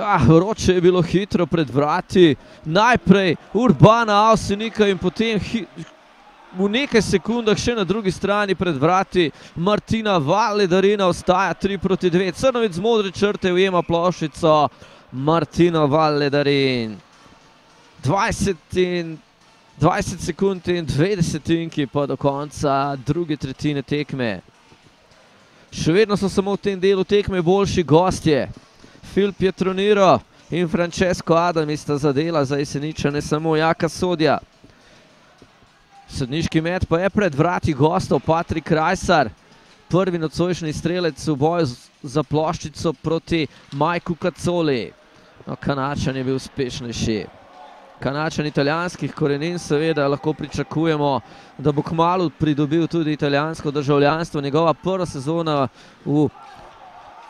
Ah, vroče je bilo hitro pred vrati, najprej Urbana Avsenika in potem v nekaj sekundah še na drugi strani pred vrati Martina Valedarina ostaja 3 proti 2. Crnovic z modre črte ujema plošico Martina Valedarin. 20 in 20 sekund in 2 desetinki pa do konca druge tretjine tekme. Še vedno so samo v tem delu tekme boljši gostje. Phil Pietroniro in Francesco Adami sta zadela za Jeseničane samo Jaka Sodja. Sodniški med pa je pred vrati gostov Patrik Rajsar, prvi nocojšnji strelec v boju za ploščico proti Majku Kacoli. No, Kanačan je bil uspešnejši. Kanačan italijanskih korenin seveda lahko pričakujemo, da bo kmalu pridobil tudi italijansko državljanstvo. Njegova prva sezona v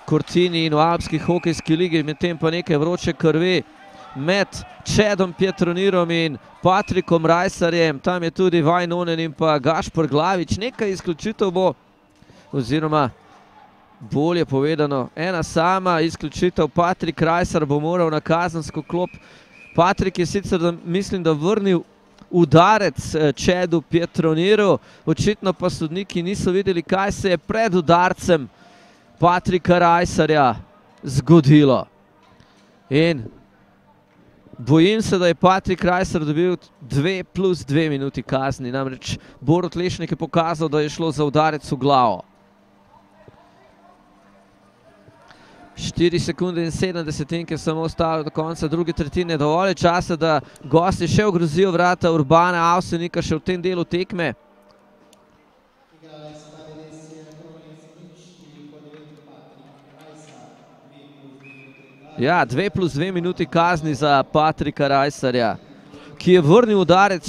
Cortini in v Alpski hokejski ligi, medtem pa nekaj vroče krvi med Čedom Pietronirom in Patrikom Rajsarjem. Tam je tudi Vajnonen in pa Gašpor Glavič. Nekaj izključitev bo, oziroma bolje povedano, ena sama izključitev. Patrik Rajsar bo moral na kazansko klop. Patrik je sicer, mislim, da vrnil udarec Čedu Pietroniru. Očitno pa sodniki niso videli, kaj se je pred udarcem Patrika Rajsarja zgodilo. In bojim se, da je Patrik Rajsar dobil dve plus dve minuti kazni. Namreč Borut Lešnik je pokazal, da je šlo za udarec v glavo. 4 sekunde in 7 desetinke samo ostalo do konca druge tretjine. Dovolj je časa, da gosti še ogrozijo vrata Urbane Avsenika še v tem delu tekme. Ja, dve plus dve minuti kazni za Patrika Rajsarja, ki je vrnil udarec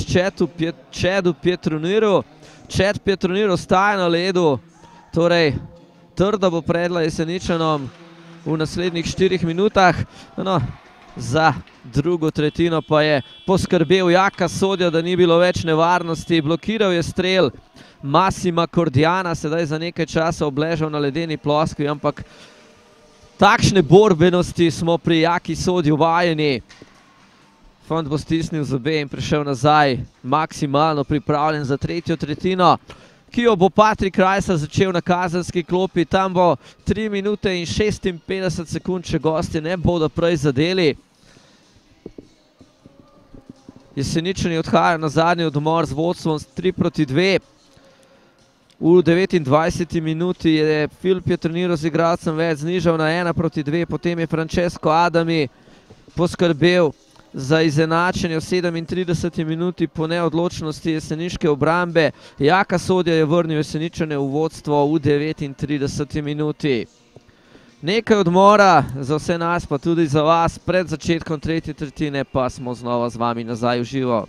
Čedu Pietroniru. Čed Pietronir ostaja na ledu, torej trda bo predla Jeseničanom v naslednjih štirih minutah. No, za drugo tretjino pa je poskrbel Jaka Sodja, da ni bilo več nevarnosti. Blokiral je strel Massima Kordjana, sedaj za nekaj časa obležal na ledeni ploskvi, ampak takšne borbenosti smo pri Jaki Sodju vajeni. Fond bo stisnil zobe in prišel nazaj maksimalno pripravljen za tretjo tretjino, ki jo bo Patrik Rajsar začel na kazanski klopi. Tam bo 3 minute in 56 sekund, če gosti ne bodo prej zadeli. Jeseničani odhajajo na zadnji odmor z vodstvom 3 proti 2. V 29. minuti je Phil Pietroniro z igralcem več znižal na 1 proti 2, potem je Francesco Adami poskrbel za izenačenje v 37. minuti po neodločnosti jeseniške obrambe. Jaka Sodja je vrnil jeseničane v vodstvo v 39. minuti. Nekaj odmora za vse nas, pa tudi za vas, pred začetkom tretje tretjine pa smo znova z vami nazaj v živo.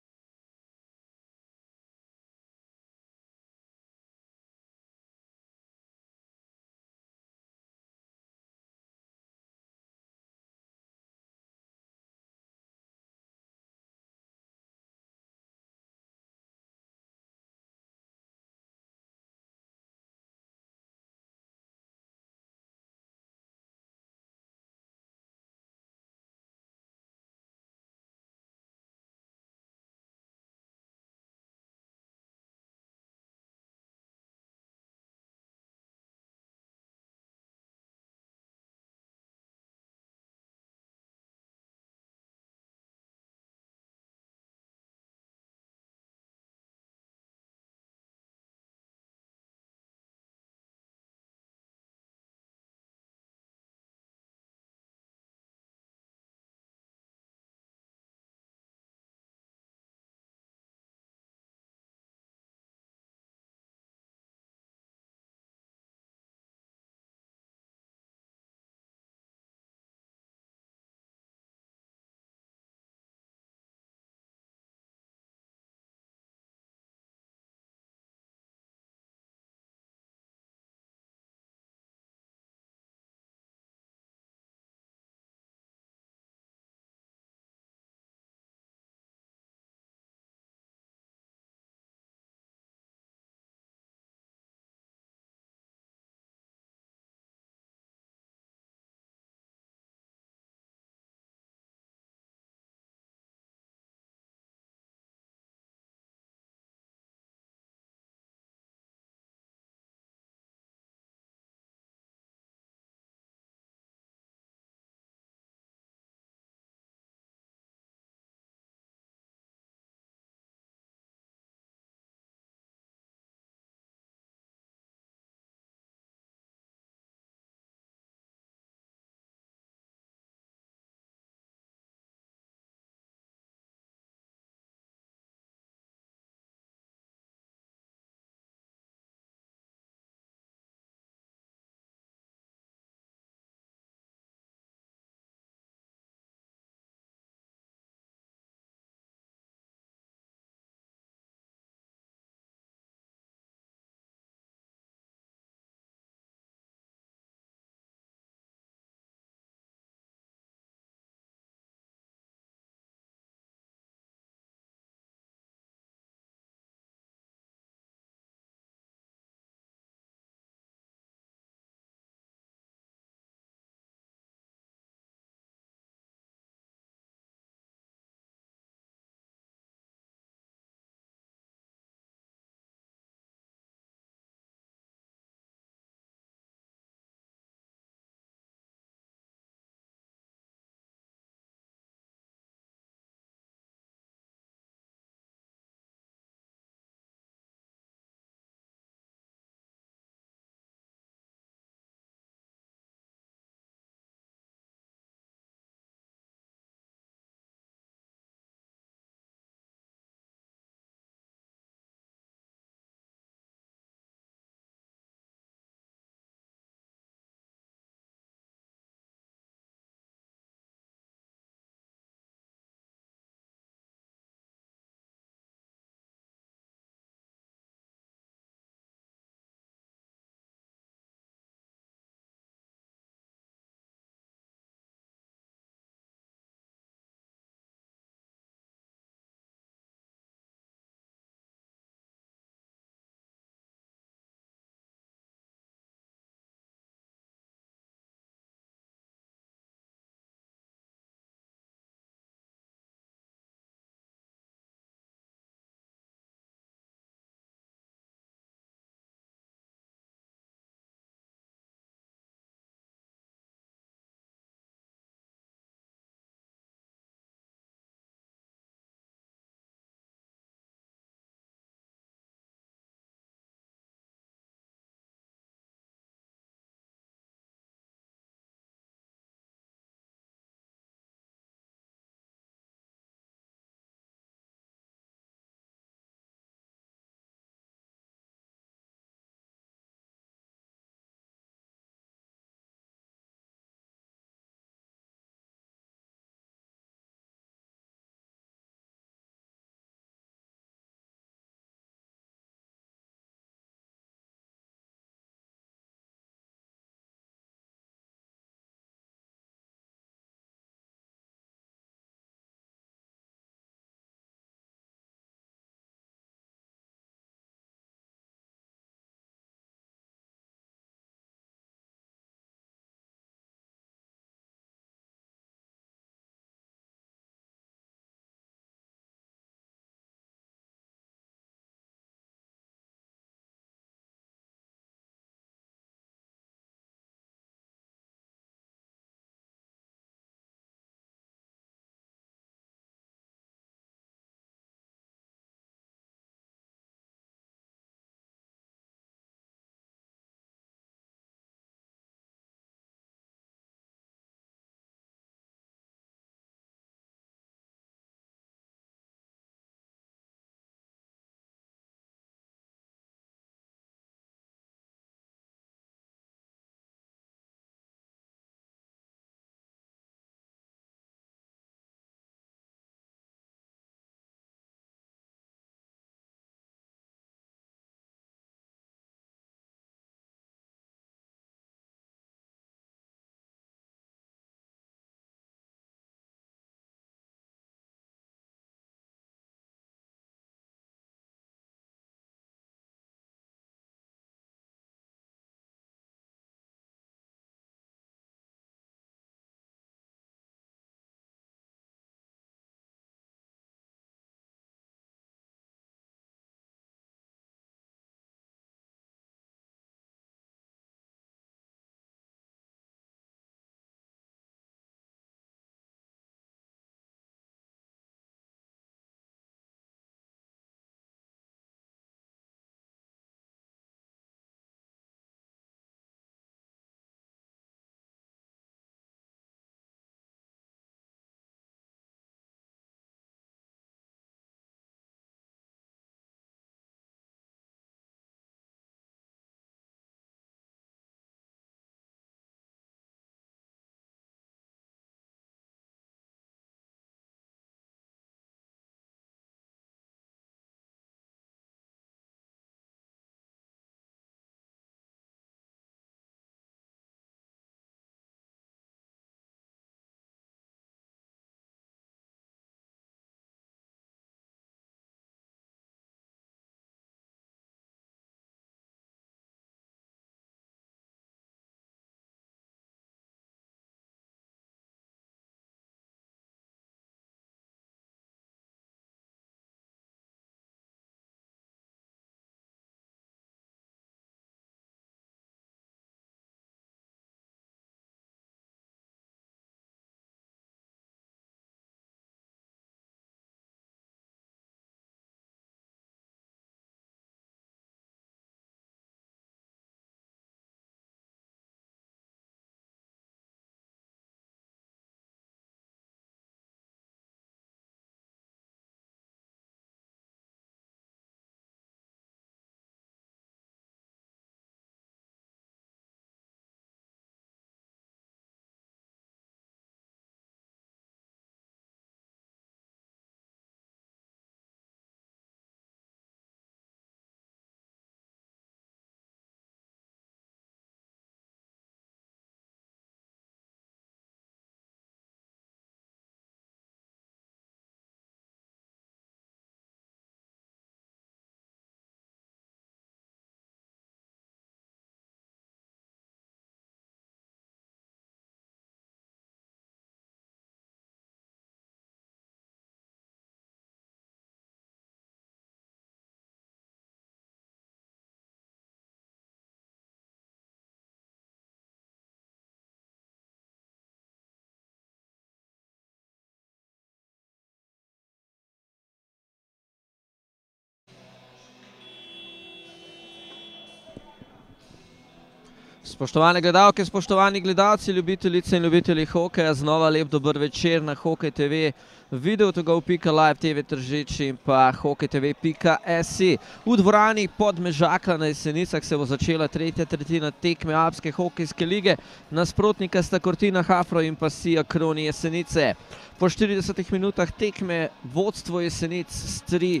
Spoštovane gledalke, spoštovani gledalci, ljubitelice in ljubitelji hokeja, znova lep dober večer na Hokej TV, videotogov.live TV Tržič in pa hokejtv.si. V dvorani pod Mežakla na Jesenicah se bo začela tretja tretjina tekme Alpske hokejske lige. Nasprotnika sta Cortina Hafro in pa Sija Kroni Jesenice. Po 40 minutah tekme vodstvo Jesenic s 3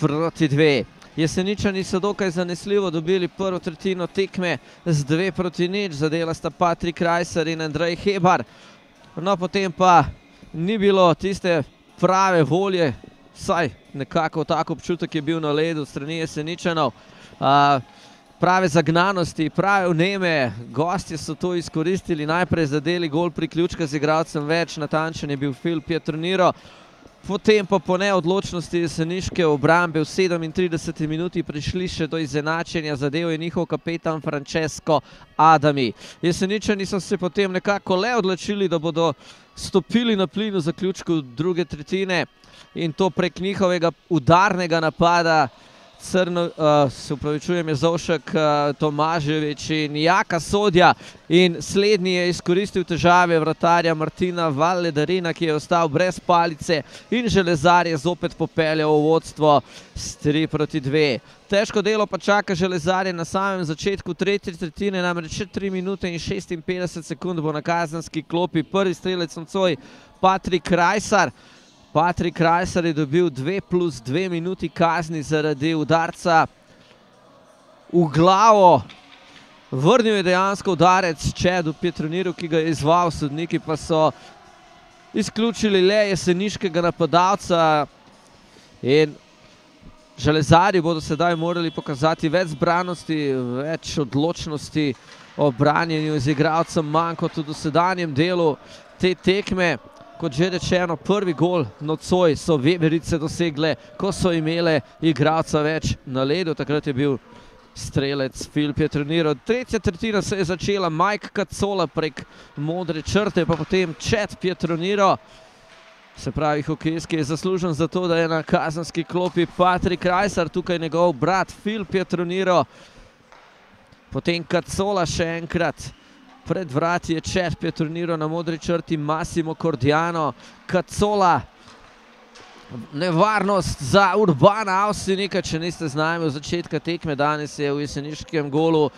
proti 2. Jeseničani so dokaj zanesljivo dobili prvo tretjino tekme z dve proti nič, zadela sta Patrik Rajsar in Andrej Hebar. No, potem pa ni bilo tiste prave volje, saj nekako tako občutek je bil na ledu strani Jeseničanov. Prave zagnanosti, prave vneme, gostje so to izkoristili, najprej zadeli gol priključka z igralcem več, natančen je bil Phil Pietroniro, Potem pa po neodločnosti jeseniške obrambe v 37 minuti prišli še do izenačenja, zadev je njihov kapetan Francesco Adami. Jeseničani so se potem nekako le odločili, da bodo stopili na plin v zaključku druge tretjine in to prek njihovega udarnega napada Crno, uh, se upravičujem, je Zovšek, uh, Tomaževič in Jaka Sodja in slednji je izkoristil težave vratarja Martina Valledarina, ki je ostal brez palice in železar je zopet popeljal v vodstvo s 3 proti 2. Težko delo pa čaka železarje na samem začetku tretje tretjine, namreč še 3 minute in 56 sekund bo na kazanski klopi prvi strelec nocoj Patrik Rajsar. Patrik Rajsar je dobil dve plus dve minuti kazni zaradi udarca v glavo. Vrnil je dejansko udarec Čedu Petroniru, ki ga je izval, sodniki pa so izključili le jeseniškega napadalca in železari bodo sedaj morali pokazati več zbranosti, več odločnosti o branjenju z igralcem manj kot v dosedanjem delu te tekme kot že rečeno, prvi gol nocoj so Weberice dosegle, ko so imele igralca več na ledu. Takrat je bil strelec Filip je treniral. Tretja tretjina se je začela, Mike Kacola prek modre črte, pa potem Čet Pietroniral. Se pravi, hokejski je zaslužen za to, da je na kazanski klopi Patrik Rajsar, tukaj njegov brat Filip je treniral. Potem Kacola še enkrat. Pred vrati je Čerp je turniro na modri črti Massimo Cordiano, Kacola. Nevarnost za Urbana Avsenika, če niste z nami v začetka tekme, danes je v jeseniškem golu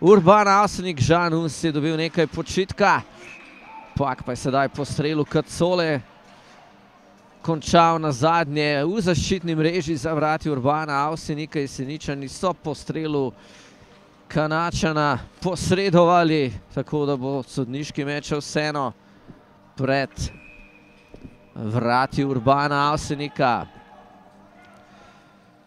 Urbana Avsenik, Žan Huns je dobil nekaj počitka. Pak pa je sedaj po strelu Kacole končal na zadnje v zaščitni mreži za vrati Urbana Avsenika, jeseničani so po strelu Kacole Kanačana posredovali, tako da bo sodniški meč vseeno pred vrati Urbana Avsenika.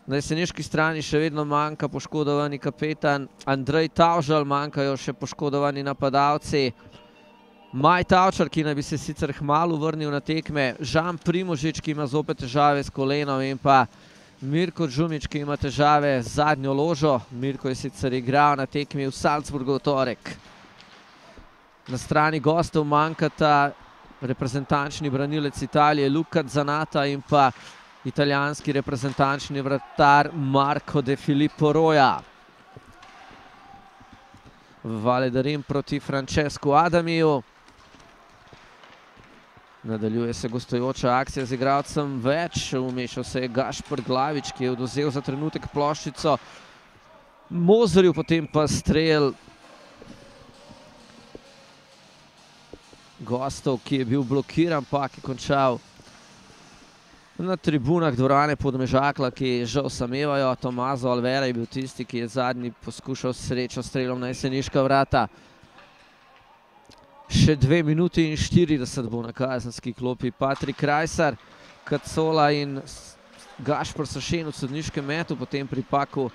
Na jeseniški strani še vedno manjka poškodovani kapetan Andrej Tavžal, manjkajo še poškodovani napadalci. Maj Tavčar, ki naj bi se sicer hmalo vrnil na tekme, Žan Primožič, ki ima zopet težave s kolenom in pa Hrvatska. Mirko Džumič, ki ima težave z zadnjo ložo. Mirko je sicer igral na tekmi v Salzburgu v torek. Na strani gostov manjkata reprezentančni branilec Italije Luka Zanata in pa italijanski reprezentančni vratar Marko De Filippo Roja. Valedarim proti Francesku Adamiju. Nadaljuje se gostujoča akcija z igralcem več, umešal se je Gašpr Glavič, ki je odozel za trenutek ploščico. Mozorju potem pa strel gostov, ki je bil blokiran, pa ki je končal na tribunah dvorane Podmežakla, ki žal samevajo. Tomazo Alvera je bil tisti, ki je zadnji poskušal srečo strelom na jeseniška vrata še dve minuti in 40 bo na kazenski klopi. Patrik Rajsar, Kacola in Gašpor so še v sodniškem metu, potem pri Paku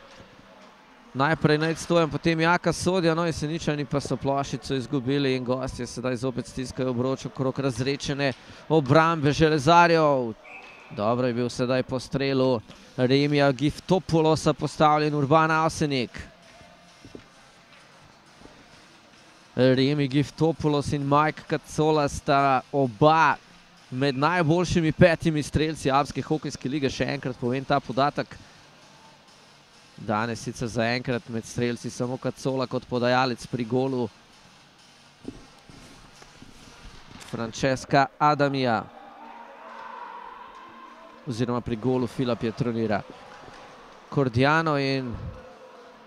najprej najstojem, potem Jaka Sodja, no in Seničani pa so plošico izgubili in gostje sedaj zopet stiskajo obroč okrog razrečene obrambe železarjev. Dobro je bil sedaj po strelu Remija Giftopolosa postavljen Urban Avsenik. Remi Giftopoulos in Mike Kacola sta oba med najboljšimi petimi strelci Alpske hokejske lige. Še enkrat povem ta podatek. Danes sicer zaenkrat med strelci samo Kacola kot podajalec pri golu. Francesca Adamija. Oziroma pri golu Fila Pietronira. Cordiano in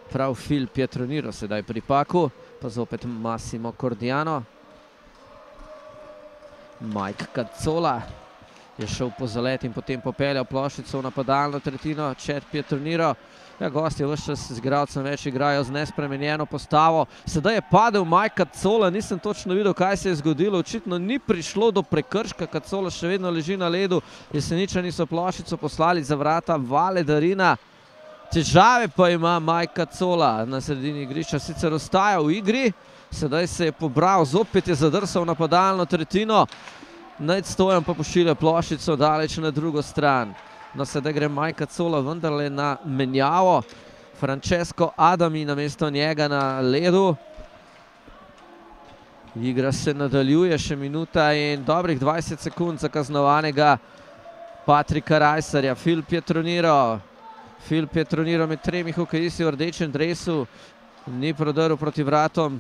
prav Fil Pietroniro sedaj pri paku. Pa zopet Massimo Cordiano. Mike Kacola je šel po zalet in potem popeljal ploščico v napadalno tretjino. Čet Pietroniro. Ja, gosti vse čas z igralcem več igrajo z nespremenjeno postavo. Sedaj je padel Mike Kacola, nisem točno videl, kaj se je zgodilo. Očitno ni prišlo do prekrška, Kacola še vedno leži na ledu. Jeseničani so plošico poslali za vrata Vale Darina. Težave pa ima Mike Kacola na sredini igrišča. Sicer ostaja v igri, sedaj se je pobral, zopet je zadrsal napadalno tretjino. Ned Stojan pa pošilja plošico daleč na drugo stran. No, sedaj gre Majka Cola vendarle na menjavo. Francesco Adami na mesto njega na ledu. Igra se nadaljuje, še minuta in dobrih 20 sekund za kaznovanega Patrika Rajsarja. Fil Pietroniro. Fil Pietroniro med tremi hokejisti v rdečem dresu. Ni prodrl proti vratom.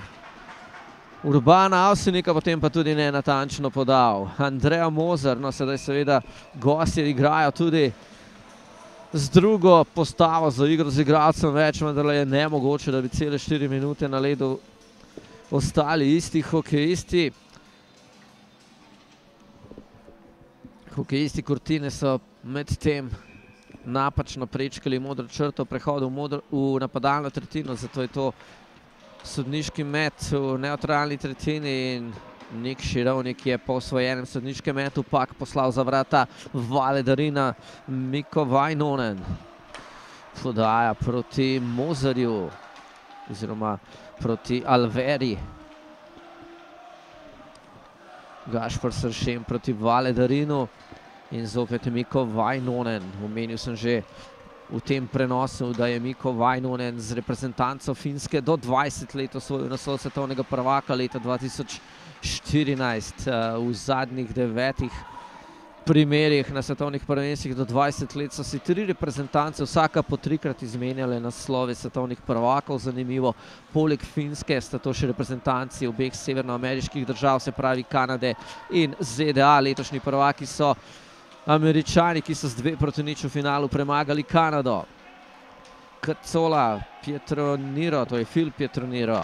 Urbana Avsenika, potem pa tudi ne natančno podal. Andreja Mozer, no sedaj seveda gostje igrajo tudi z drugo postavo za igro z igralcem več, vendar je nemogoče, da bi cele štiri minute na ledu ostali isti hokejisti. Hokejisti Kurtine so med tem napačno prečkali modro črto prehodu v napadalno tretjino, zato je to sodniški met v neutralni tretjini in Nik Širovnik je po osvojenem sodniškem metu pak poslal za vrata Valedarina Miko Vajnonen. Podaja proti Mozarju oziroma proti Alveri. Gašpar Sršem proti Valedarinu in zopet Miko Vajnonen. Omenil sem že v tem prenosu, da je Miko Vajnonen z reprezentanco Finske do 20 let osvojil naslov svetovnega prvaka leta 2014. Eh, v zadnjih devetih primerih na svetovnih prvenstvih do 20 let so si tri reprezentance vsaka po trikrat izmenjale naslove svetovnih prvakov. Zanimivo, poleg Finske sta to še reprezentanci obeh severnoameriških držav, se pravi Kanade in ZDA. Letošnji prvaki so Američani, ki so z dve proti nič v finalu premagali Kanado. Kacola, Pietroniro, to je Phil Pietroniro,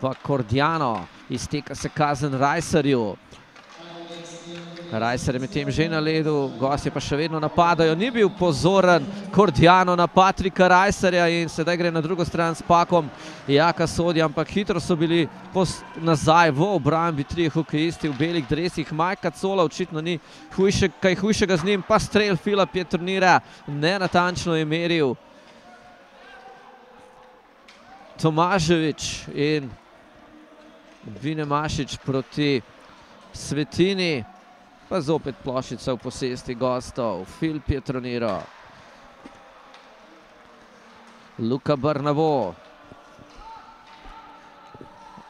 pa Cordiano, izteka se kazen Rajsarju. Rajsar je med tem že na ledu, gostje pa še vedno napadajo. Ni bil pozoren Cordiano na Patrika Rajsarja in sedaj gre na drugo stran s pakom Jaka Sodja, ampak hitro so bili nazaj v obrambi trije hokejisti v belih dresih. Majka Cola očitno ni kaj hujšega z njim, pa strel Fila Pietrnira nenatančno je meril. Tomaževič in Vine Mašič proti Svetini. Pa zopet plošica v posesti gostov. Fil Pietroniro. Luka Brnavo.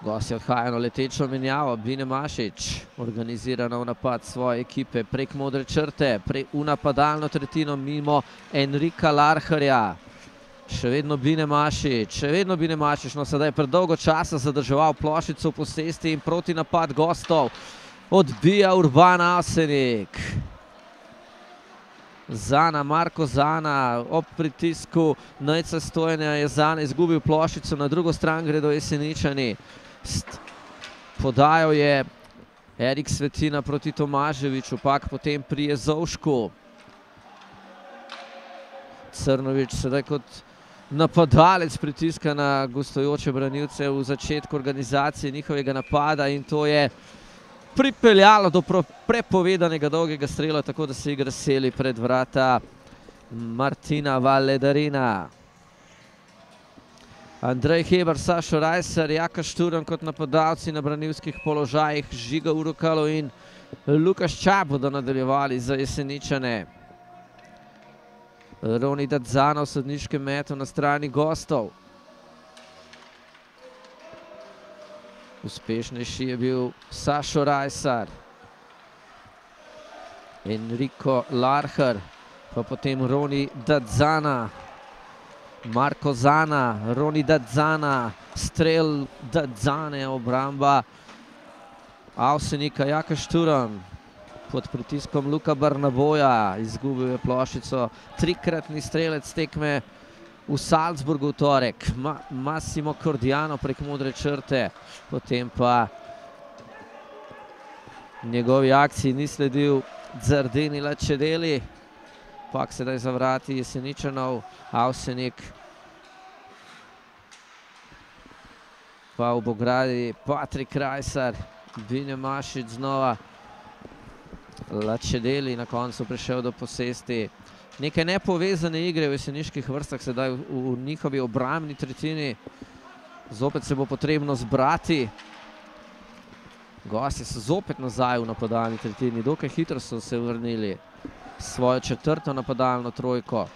Gosti odhajajo na letečo menjavo. Bine Mašič organizira nov napad svoje ekipe prek modre črte, v napadalno tretjino mimo Enrika Larharja. Še vedno Bine Mašič, še vedno Bine Mašič, no sedaj je predolgo časa zadrževal plošico v posesti in proti napad gostov odbija Urban Asenik. Zana, Marko Zana, ob pritisku Najca Stojenja je Zana izgubil plošico, na drugo stran gre do Jeseničani. Podajal je Erik Svetina proti Tomaževiču, pak potem prije Zovšku. Crnovič sedaj kot napadalec pritiska na gostujoče branilce v začetku organizacije njihovega napada in to je pripeljalo do prepovedanega dolgega strela, tako da se igra seli pred vrata Martina Valedarina. Andrej Heber, Sašo Rajser, Jaka Šturan kot napadalci na branilskih položajih, Žiga Urukalo in Lukaš Čap bodo nadaljevali za jeseničane. Roni Dadzano v sodniškem metu na strani gostov. Uspešnejši je bil Sašo Rajsar, Enrico Larhar, pa potem Roni Dadzana. Marko Zana, Roni Dadzana, strel Dadzane, obramba Avsenika Jaka Šturan. Pod pritiskom Luka Barnaboja, izgubil je plošico, trikratni strelec tekme v Salzburgu v torek. Massimo Cordiano prek modre črte, potem pa njegovi akciji ni sledil Zardini Lačedeli, pak sedaj zavrati Jeseničanov, Avsenik, pa v Bogradi Patrik Krajsar, Bine Mašic znova, Lačedeli na koncu prišel do posesti. Nekaj nepovezane igre v jeseniških vrstah sedaj v njihovi obramni tretjini. Zopet se bo potrebno zbrati. Gosti so zopet nazaj v napadalni tretjini. Dokaj hitro so se vrnili svojo četrto napadalno trojko.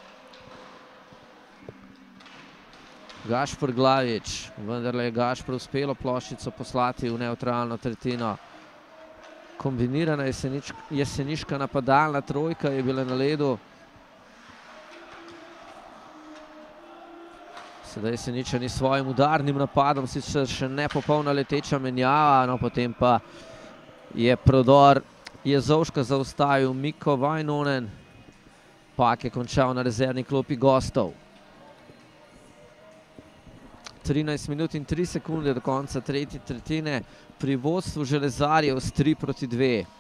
Gašpor Glavič, vendarle je Gašpor uspelo ploščico poslati v neutralno tretjino. Kombinirana jeseniška napadalna trojka je bila na ledu. Sedaj Jeseničani s svojim udarnim napadom, sicer še nepopolna leteča menjava, no potem pa je prodor Jezovška zaustavil Miko Vajnonen, pak je končal na rezervni klopi gostov. 13 minut in 3 sekunde do konca tretje tretjine pri vodstvu železarjev s 3 proti 2.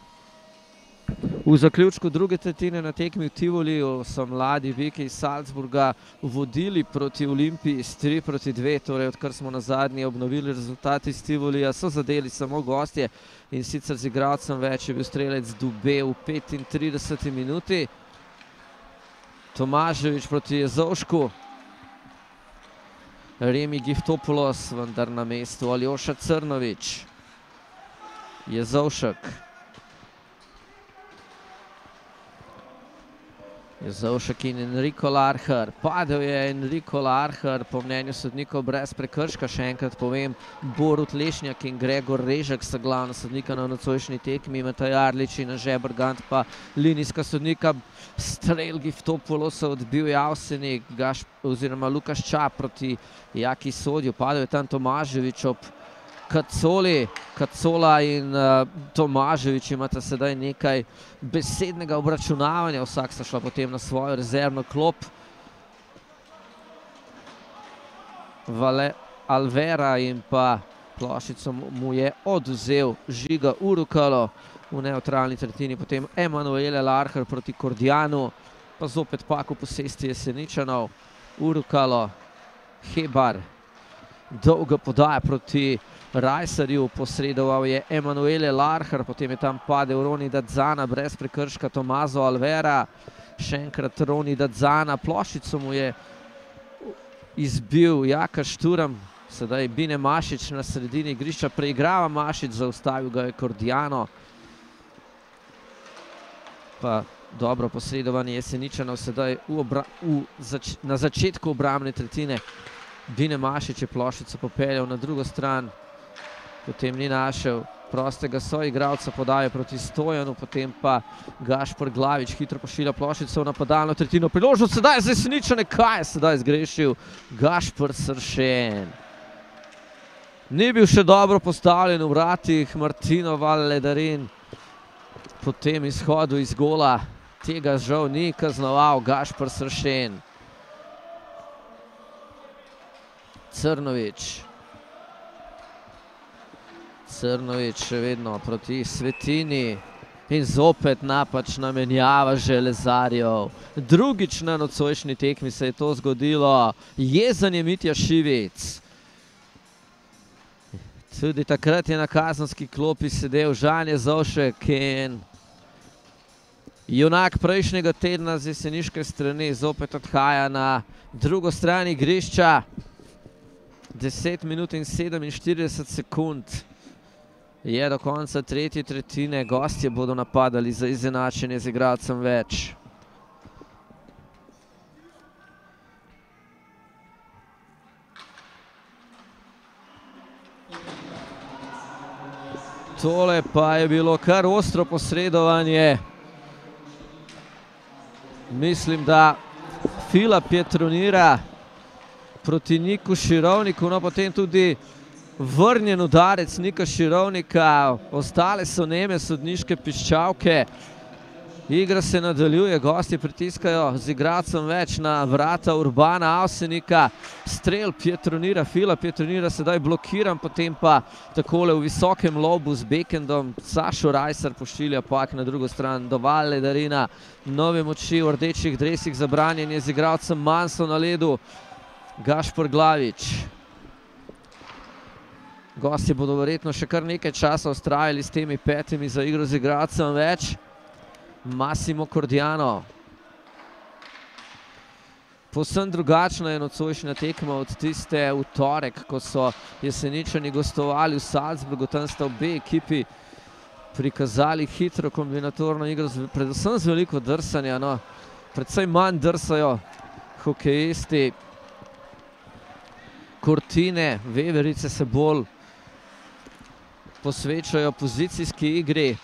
V zaključku druge tretjine na tekmi v Tivoliju so mladi Viki iz Salzburga vodili proti Olimpiji s 3 proti 2, torej odkar smo na zadnji obnovili rezultati iz Tivolija, so zadeli samo gostje in sicer z igralcem več je bil strelec Dube v 35 minuti. Tomaževič proti Jezovšku. Remi Giftopoulos, vendar na mestu Aljoša Crnovič. Jezovšek. Jezovšek in Enrico Larhar. Padel je Enrico Larhar, po mnenju sodnikov brez prekrška. Še enkrat povem, Borut Lešnjak in Gregor Režek sta glavna sodnika na nocojšnji tekmi. Mataj Arlič in Anže Brgant pa linijska sodnika. Strel Giftopoulosa odbil je Avsenik oziroma Lukaš Čap proti Jaki Sodju. Padel je tam Tomaževič ob Kacoli, Kacola in uh, Tomaževič imata sedaj nekaj besednega obračunavanja, vsak sta šla potem na svojo rezervno klop. Vale Alvera in pa plošico mu je oduzel Žiga Urukalo. V neutralni tretjini, potem Emanuele Larhar proti Kordijanu, pa zopet pak v posesti Jeseničanov, Urukalo, Hebar, dolga podaja proti Kordijanu, Rajsarju posredoval je Emanuele Larhar, potem je tam padel Roni Dadzana brez prekrška Tomazo Alvera, še enkrat Roni Dadzana, plošico mu je izbil Jaka Šturam, sedaj Bine Mašič na sredini igrišča, preigrava Mašič, zaustavil ga je Kordijano, pa dobro posredovanje Jeseničanov sedaj na začetku obramne tretjine, Bine Mašič je plošico popeljal na drugo stran, potem ni našel prostega soigralca, podaje proti Stojanu, potem pa Gašpor Glavič hitro pošilja plošico v napadalno tretjino. Priložnost sedaj za Jeseničane, kaj je sedaj zgrešil Gašpor Sršen. Ni bil še dobro postavljen v vratih Martino Valledarin. Po tem izhodu iz gola tega žal ni kaznoval Gašpor Sršen. Crnovič. Crnovič še vedno proti Svetini in zopet napačna menjava železarjev. Drugič na nocojšnji tekmi se je to zgodilo. Jezen je Mitja Šivec. Tudi takrat je na kazanski klopi sedel Žan Jezovšek in junak prejšnjega tedna z jeseniške strani zopet odhaja na drugo strani igrišča. 10 minut in 47 sekund je do konca tretje tretjine, gostje bodo napadali za izenačenje z igralcem več. Tole pa je bilo kar ostro posredovanje. Mislim, da Fila Pietronira proti Niku Širovniku, no potem tudi vrnjen udarec Nika Širovnika, ostale so neme sodniške piščavke. Igra se nadaljuje, gosti pritiskajo z igracom več na vrata Urbana Avsenika. Strel Pietronira, Fila Pietronira sedaj blokiran, potem pa takole v visokem lobu z Bekendom. Sašo Rajsar pošilja pak na drugo stran do Valle Darina. Nove moči v rdečih dresih za branjenje z igracem Manso na ledu. Gašpor Glavič. Gosti bodo verjetno še kar nekaj časa ustrajali s temi petimi za igro z igracem več. Massimo Cordiano. Povsem drugačna je nocojšnja tekma od tiste v torek, ko so jeseničani gostovali v Salzburgu, tam sta obe ekipi prikazali hitro kombinatorno igro, predvsem z veliko drsanja, no, predvsej manj drsajo hokejisti, Kortine, Veverice se bolj posvečajo pozicijski igri,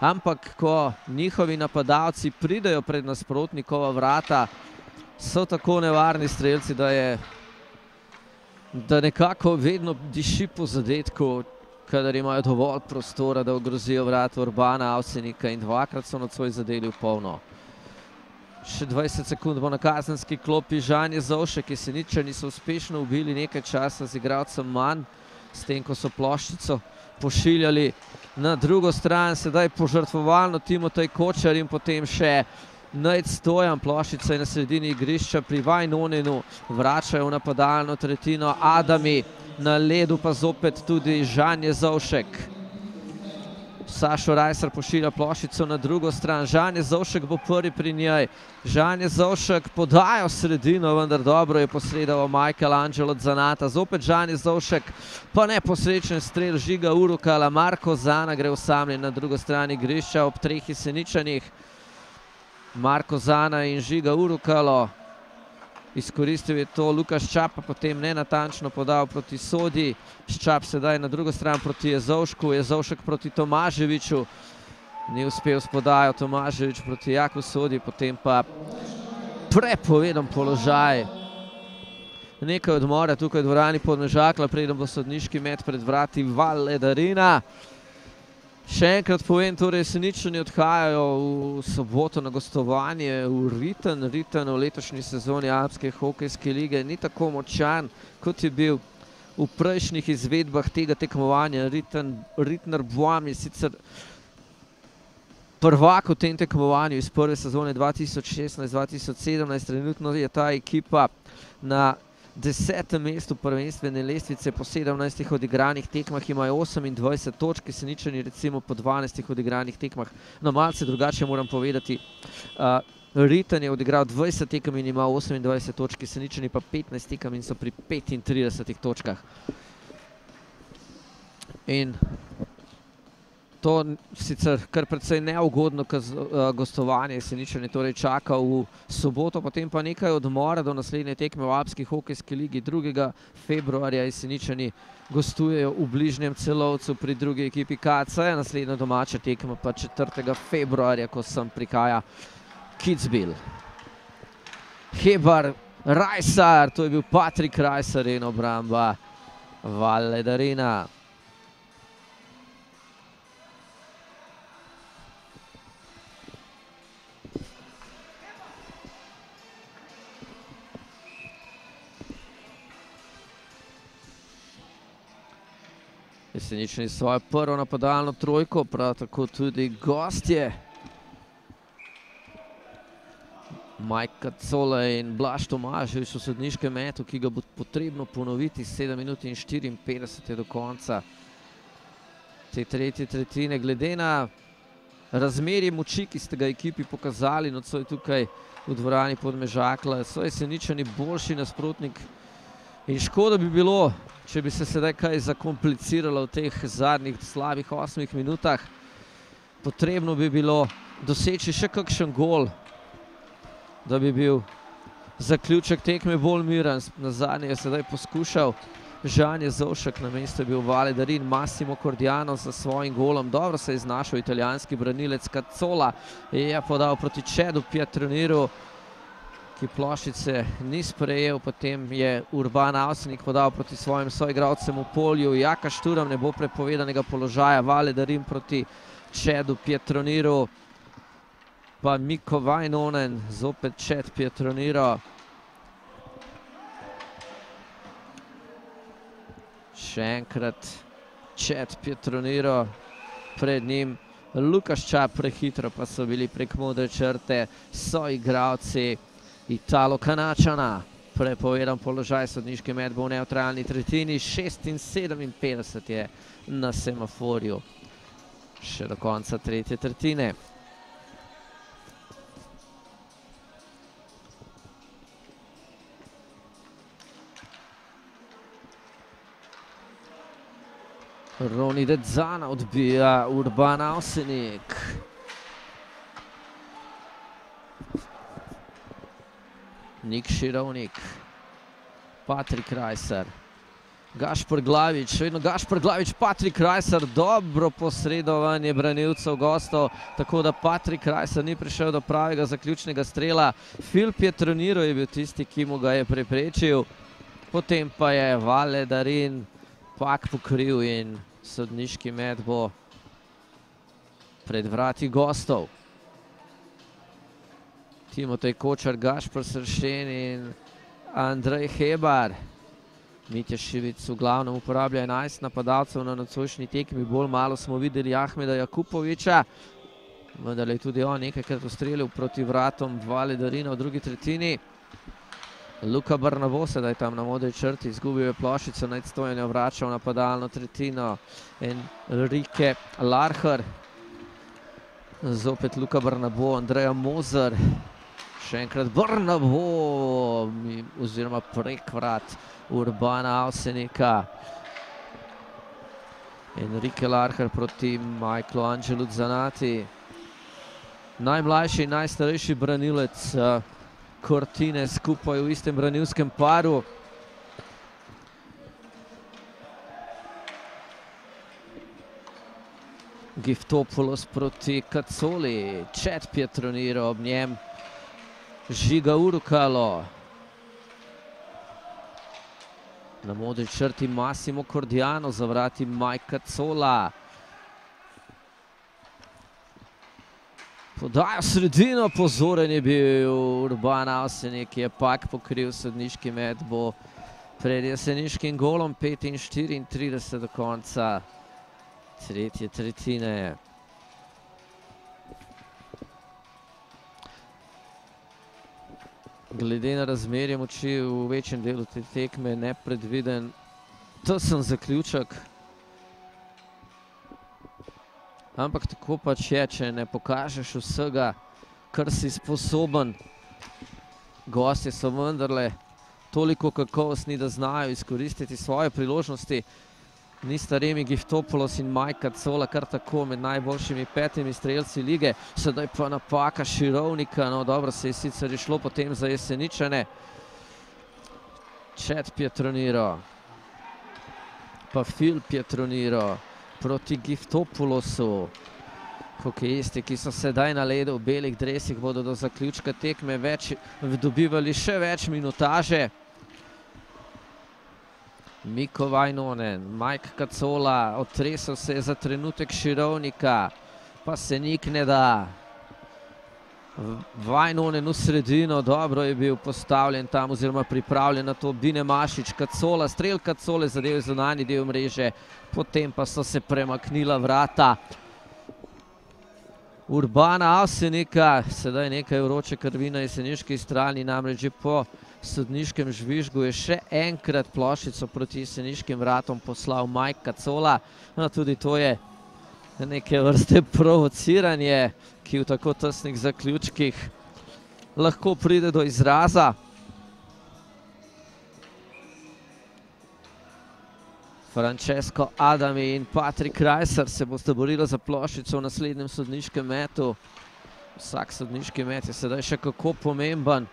ampak ko njihovi napadalci pridejo pred nasprotnikova vrata, so tako nevarni strelci, da je da nekako vedno diši po zadetku, kadar imajo dovolj prostora, da ogrozijo vrat Urbana Avsenika in dvakrat so nocoj zadeli v polno. Še 20 sekund bo na kazenski klopi Žanje Zovšek, ki se niče niso uspešno ubili nekaj časa z igralcem manj, s tem, ko so ploščico pošiljali na drugo stran, sedaj požrtvovalno Timotej Kočar in potem še Najc Stojan, ploščica je na sredini igrišča pri Vajnonenu, vračajo v napadalno tretjino Adami, na ledu pa zopet tudi Žanje Zovšek. Sašo Rajsar pošilja ploščico na drugo stran, Žanje Zovšek bo prvi pri njej. Žanje Zovšek podaja v sredino, vendar dobro je posredoval Michael Angel od Zanata. Zopet Žanje Zovšek, pa neposrečen strel Žiga Urukala, Marko Zana gre osamljen na drugo strani igrišča ob treh jeseničanih. Marko Zana in Žiga Urukalo. Izkoristil je to Lukaš Čapa, potem nenatančno podal proti Sodi. Ščap sedaj na drugo stran proti Jezovšku, Jezovšek proti Tomaževiču. Ni uspel s podajo Tomaževič proti Jaku Sodi, potem pa prepovedan položaj. Nekaj odmora tukaj v dvorani Podmežakla, preden bo sodniški met pred vrati Valle Darina. Še enkrat povem, torej Seničani odhajajo v soboto na gostovanje v Riten. Riten v letošnji sezoni Alpske hokejske lige ni tako močan, kot je bil v prejšnjih izvedbah tega tekmovanja. Ritner Boam je sicer prvak v tem tekmovanju iz prve sezone 2016-2017. Trenutno je ta ekipa na desetem mestu prvenstvene lestvice po 17 odigranih tekmah imajo 28 točk, ki se ničeni recimo po 12 odigranih tekmah. No, malce drugače moram povedati. Ritan je odigral 20 tekem in ima 28 točk, ki se ničeni pa 15 tekem in so pri 35 točkah. In to sicer kar precej neugodno gostovanje se ničeni torej čaka v soboto, potem pa nekaj odmora do naslednje tekme v Alpski hokejski ligi 2. februarja in se ničeni gostujejo v bližnjem celovcu pri drugi ekipi KC, naslednja domača tekma pa 4. februarja, ko sem prikaja Kitzbühel. Hebar, Rajsar, to je bil Patrik Rajsar in obramba Valle Jesenični svojo prvo napadalno trojko, prav tako tudi gostje. Majka Cola in Blaž Tomaževič v sodniškem metu, ki ga bo potrebno ponoviti 7 minut in 54 do konca te tretje tretjine. Glede na razmerje moči, ki ste ga ekipi pokazali, nocoj tukaj v dvorani Podmežakla, so jeseničani boljši nasprotnik in škoda bi bilo, če bi se sedaj kaj zakompliciralo v teh zadnjih slabih osmih minutah. Potrebno bi bilo doseči še kakšen gol, da bi bil zaključek tekme bolj miren. Na zadnje je sedaj poskušal Žanje Zovšek, na mesto je bil Vale Darin, Massimo Cordiano za svojim golom. Dobro se je znašel italijanski branilec Kacola, je podal proti Čedu Pietroniru, ki plošice ni sprejel, potem je Urban Avsenik podal proti svojim soigravcem v polju, Jaka Šturam ne bo prepovedanega položaja, Vale Darim proti Čedu Pietroniru, pa Miko Vajnonen, zopet Čed Pietroniro. Še enkrat Čed Pietroniro, pred njim Lukaš Čap, prehitro pa so bili prek modre črte, soigravci Italo Kanačana. Prepovedan položaj sodniški med bo v neutralni tretjini, 56 je na semaforju. Še do konca tretje tretjine. Roni Dedzana odbija Urban Avsenik. Nik Širovnik, Patrik Rajsar, Gašpor Glavič, še vedno Gašpor Glavič, Patrik Rajsar, dobro posredovanje branilcev gostov, tako da Patrik Rajsar ni prišel do pravega zaključnega strela. Filip Pietroniro je bil tisti, ki mu ga je preprečil, potem pa je Vale Darin pak pokril in sodniški med bo pred vrati gostov. Timotej Kočar, Gašpor Sršen in Andrej Hebar. Mitja Šivic v glavnem uporablja 11 napadalcev na nocojšnji tekmi, bolj malo smo videli Ahmeda Jakupoviča, vendar je tudi on nekajkrat ustrelil proti vratom Vale Darina v drugi tretjini. Luka Brnabo sedaj tam na modri črti, izgubil je plošico, najstojen je vračal napadalno tretjino. Enrique Larhar, zopet Luka Brnabo, Andreja Mozer, še enkrat Brnabo, oziroma prek vrat Urbana Avsenika. Enrique Larhar proti Michaelu Angelu Zanati. Najmlajši in najstarejši branilec Cortine skupaj v istem branilskem paru. Giftopoulos proti Cacoli, Čet Pietroniro ob njem, Žiga Urukalo. Na modri črti Massimo Cordiano, za vrati Mike Cacola. Podaja sredino, pozoren je bil Urban Avsenik, ki je pak pokril sodniški med, bo pred jeseniškim golom 35 do konca tretje tretjine. Glede na razmerje moči v večjem delu te tekme, nepredviden, tesen zaključek. Ampak tako pač je, če ne pokažeš vsega, kar si sposoben. Gostje so vendarle toliko kakovostni, da znajo izkoristiti svoje priložnosti. Nista Remi Giftopoulos in Majka Cola kar tako med najboljšimi petimi strelci lige. Sedaj pa napaka Širovnika, no dobro se je sicer išlo potem za Jeseničane. Čet Pietroniro, pa Fil Pietroniro proti Giftopoulosu. Hokejisti, ki so sedaj na ledu v belih dresih, bodo do zaključka tekme dobivali še več minutaže. Miko Vajnonen, Mike Cacola, otresel se je za trenutek Širovnika, pa se nik ne da. Vajnonen v sredino, dobro je bil postavljen tam oziroma pripravljen na to Bine Mašič, Cacola, strel Cacole zadev zunanji del mreže, potem pa so se premaknila vrata. Urbana Avsenika, sedaj nekaj vroče krvi na jeseniški strani, namreč že po sodniškem žvižgu je še enkrat plošico proti jeseniškim vratom poslal Mike Cacola. No, tudi to je neke vrste provociranje, ki v tako tesnih zaključkih lahko pride do izraza. Francesco Adami in Patrik Rajsar se boste borili za plošico v naslednjem sodniškem metu. Vsak sodniški met je sedaj še kako pomemben.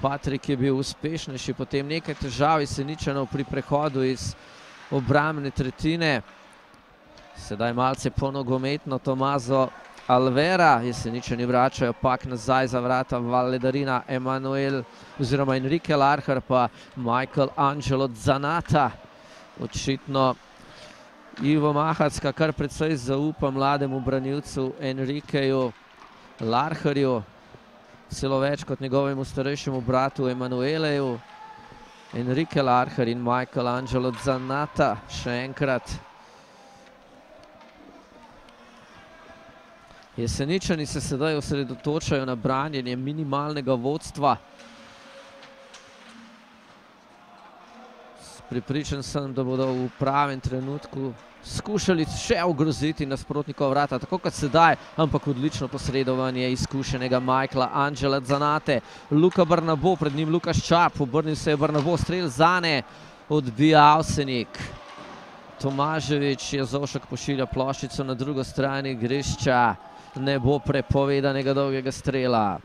Patrik je bil uspešnejši, potem nekaj težav Jeseničanov pri prehodu iz obrambne tretjine. Sedaj malce ponogometno Tomazo Alvera, jeseničani vračajo pak nazaj za vrata Valedarina, Emanuel oziroma Enrique Larhar pa Michael Angelo Zanata. Očitno Ivo Mahacka kar precej zaupa mlademu branilcu Enriqueju Larharju, celo več kot njegovemu starejšemu bratu Emanueleju. Enrique Larhar in Michael Angelo Zanata še enkrat. Jeseničani se sedaj osredotočajo na branjenje minimalnega vodstva. Pripričan sem, da bodo v pravem trenutku skušali še ogroziti nasprotnikov vrata, tako kot sedaj, ampak odlično posredovanje izkušenega Michaela Angela Zanate. Luka Brnabo, pred njim Lukaš Čap, obrnil se je Brnabo, strel Zane, odbija Avsenik. Tomaževič je Zošek pošilja ploščico na drugo strani igrišča ne bo prepovedanega dolgega strela.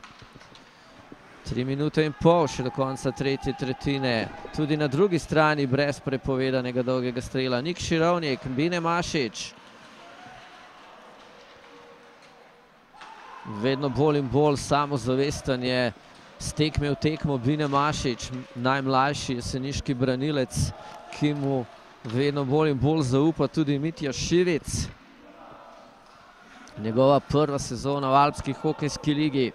Tri minute in pol še do konca tretje tretjine. Tudi na drugi strani brez prepovedanega dolgega strela. Nik Širovnik, Bine Mašič. Vedno bolj in bolj samozavesten je s tekme v tekmo Bine Mašič, najmlajši jeseniški branilec, ki mu vedno bolj in bolj zaupa tudi Mitja Šivic njegova prva sezona v Alpski hokejski ligi.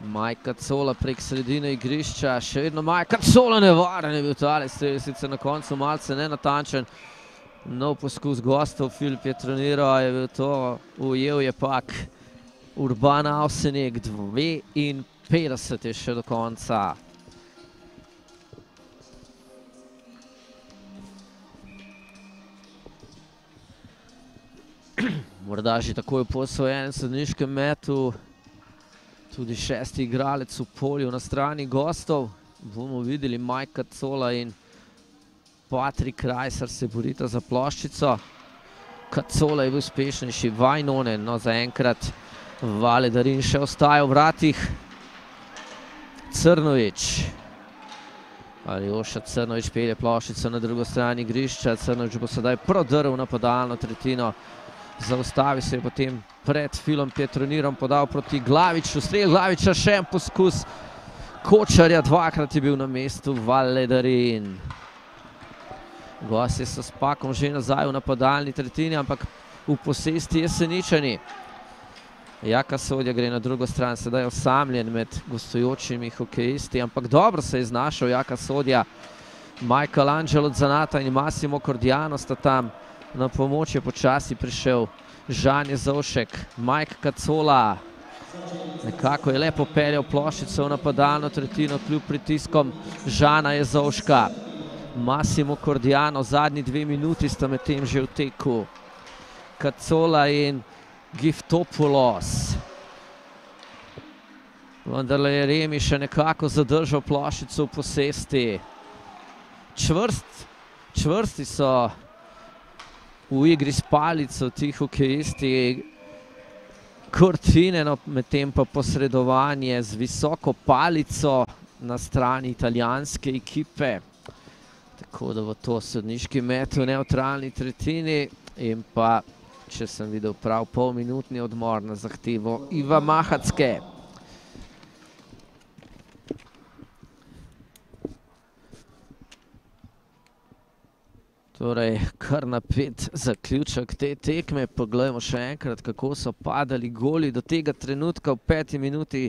Majka Cola prek sredine igrišča, še vedno Majka Cola nevaren je bil tale strel, sicer na koncu malce nenatančen. Nov poskus gostov, Filip je treniral, je bil to, ujel je pak Urban Avsenik, 52 je še do konca. morda že takoj po svojenem sodniškem metu, tudi šesti igralec v polju na strani gostov. Bomo videli Majka Cola in Patrik Rajsar se borita za ploščico. Kacola je bil uspešnejši, Vajnone, no zaenkrat Valedarin še ostaja v vratih. Crnovič. Aljoša Crnovič pelje ploščico na drugo strani igrišča. Crnovič bo sedaj prodrl na podalno tretjino. Zaustavi se je potem pred Filom Petronirom podal proti Glaviču. Strel Glaviča, še en poskus. Kočarja dvakrat je bil na mestu Valedarin. Gosti so s pakom že nazaj v napadalni tretjini, ampak v posesti jeseničani. Jaka Sodja gre na drugo stran, sedaj osamljen med gostujočimi hokejisti, ampak dobro se je znašel Jaka Sodja. Michael Angelo Zanata in Massimo Cordiano sta tam na pomoč je počasi prišel Žan Jezovšek, Mike Kacola. Nekako je lepo peljal plošico v napadalno tretjino kljub pritiskom Žana Jezovška. Massimo Cordiano, zadnji dve minuti sta med tem že v teku. Kacola in Giftopoulos. Vendarle je Remi še nekako zadržal plošico v posesti. Čvrst, čvrsti so v igri s palico ti hokejisti, Cortine, no, medtem pa posredovanje z visoko palico na strani italijanske ekipe. Tako da bo to sodniški met v neutralni tretjini in pa, če sem videl prav, polminutni odmor na zahtevo Iva Mahacke. Torej, kar napet zaključek te tekme. Poglejmo še enkrat, kako so padali goli. Do tega trenutka v peti minuti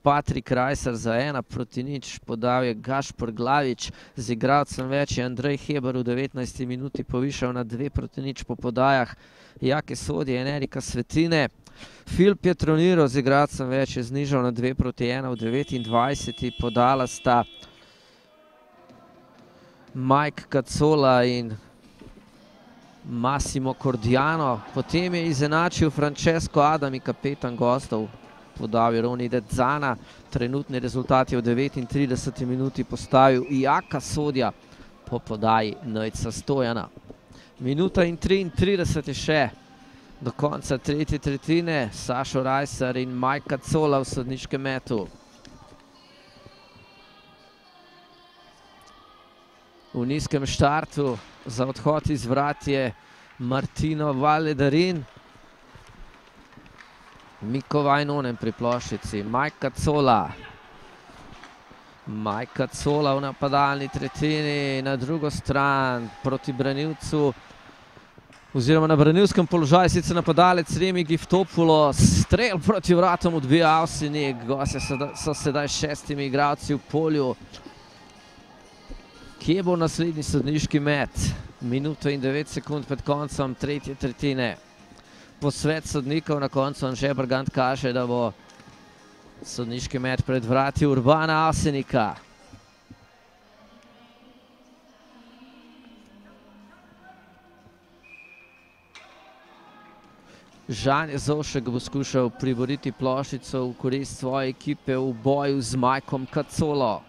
Patrik Rajsar za ena proti nič. Podal je Gašpor Glavič, z igralcem več je Andrej Heber v 19. minuti povišal na dve proti nič po podajah Jake Sodje in Erika Svetine. Filip Petroniro z igralcem več je znižal na dve proti ena v 29. Podala sta Mike Kacola in Massimo Cordiano, potem je izenačil Francesco Adami, kapetan gostov, podal je Roni Dedzana, trenutni rezultat je v 39 minuti postavil Jaka Sodja po podaji Nejca Stojana. Minuta in 33 je še do konca tretje tretjine, Sašo Rajsar in Majka Cola v sodniškem metu. v nizkem štartu za odhod iz vrat je Martino Valedarin. Miko Vajnonen pri plošici, Majka Cola. Majka Cola v napadalni tretjini na drugo stran proti branilcu oziroma na branilskem položaju, sicer napadalec Remi Giftopulo, strel proti vratom odbija Avsinik, gostje so sedaj šestimi igralci v polju. Kje bo naslednji sodniški met? Minuto in devet sekund pred koncem tretje tretjine. Posvet sodnikov na koncu Anže Brgant kaže, da bo sodniški met pred vrati Urbana Avsinika. Žan je Zovšek bo skušal priboriti plošico v korist svoje ekipe v boju z Majkom Kacolo.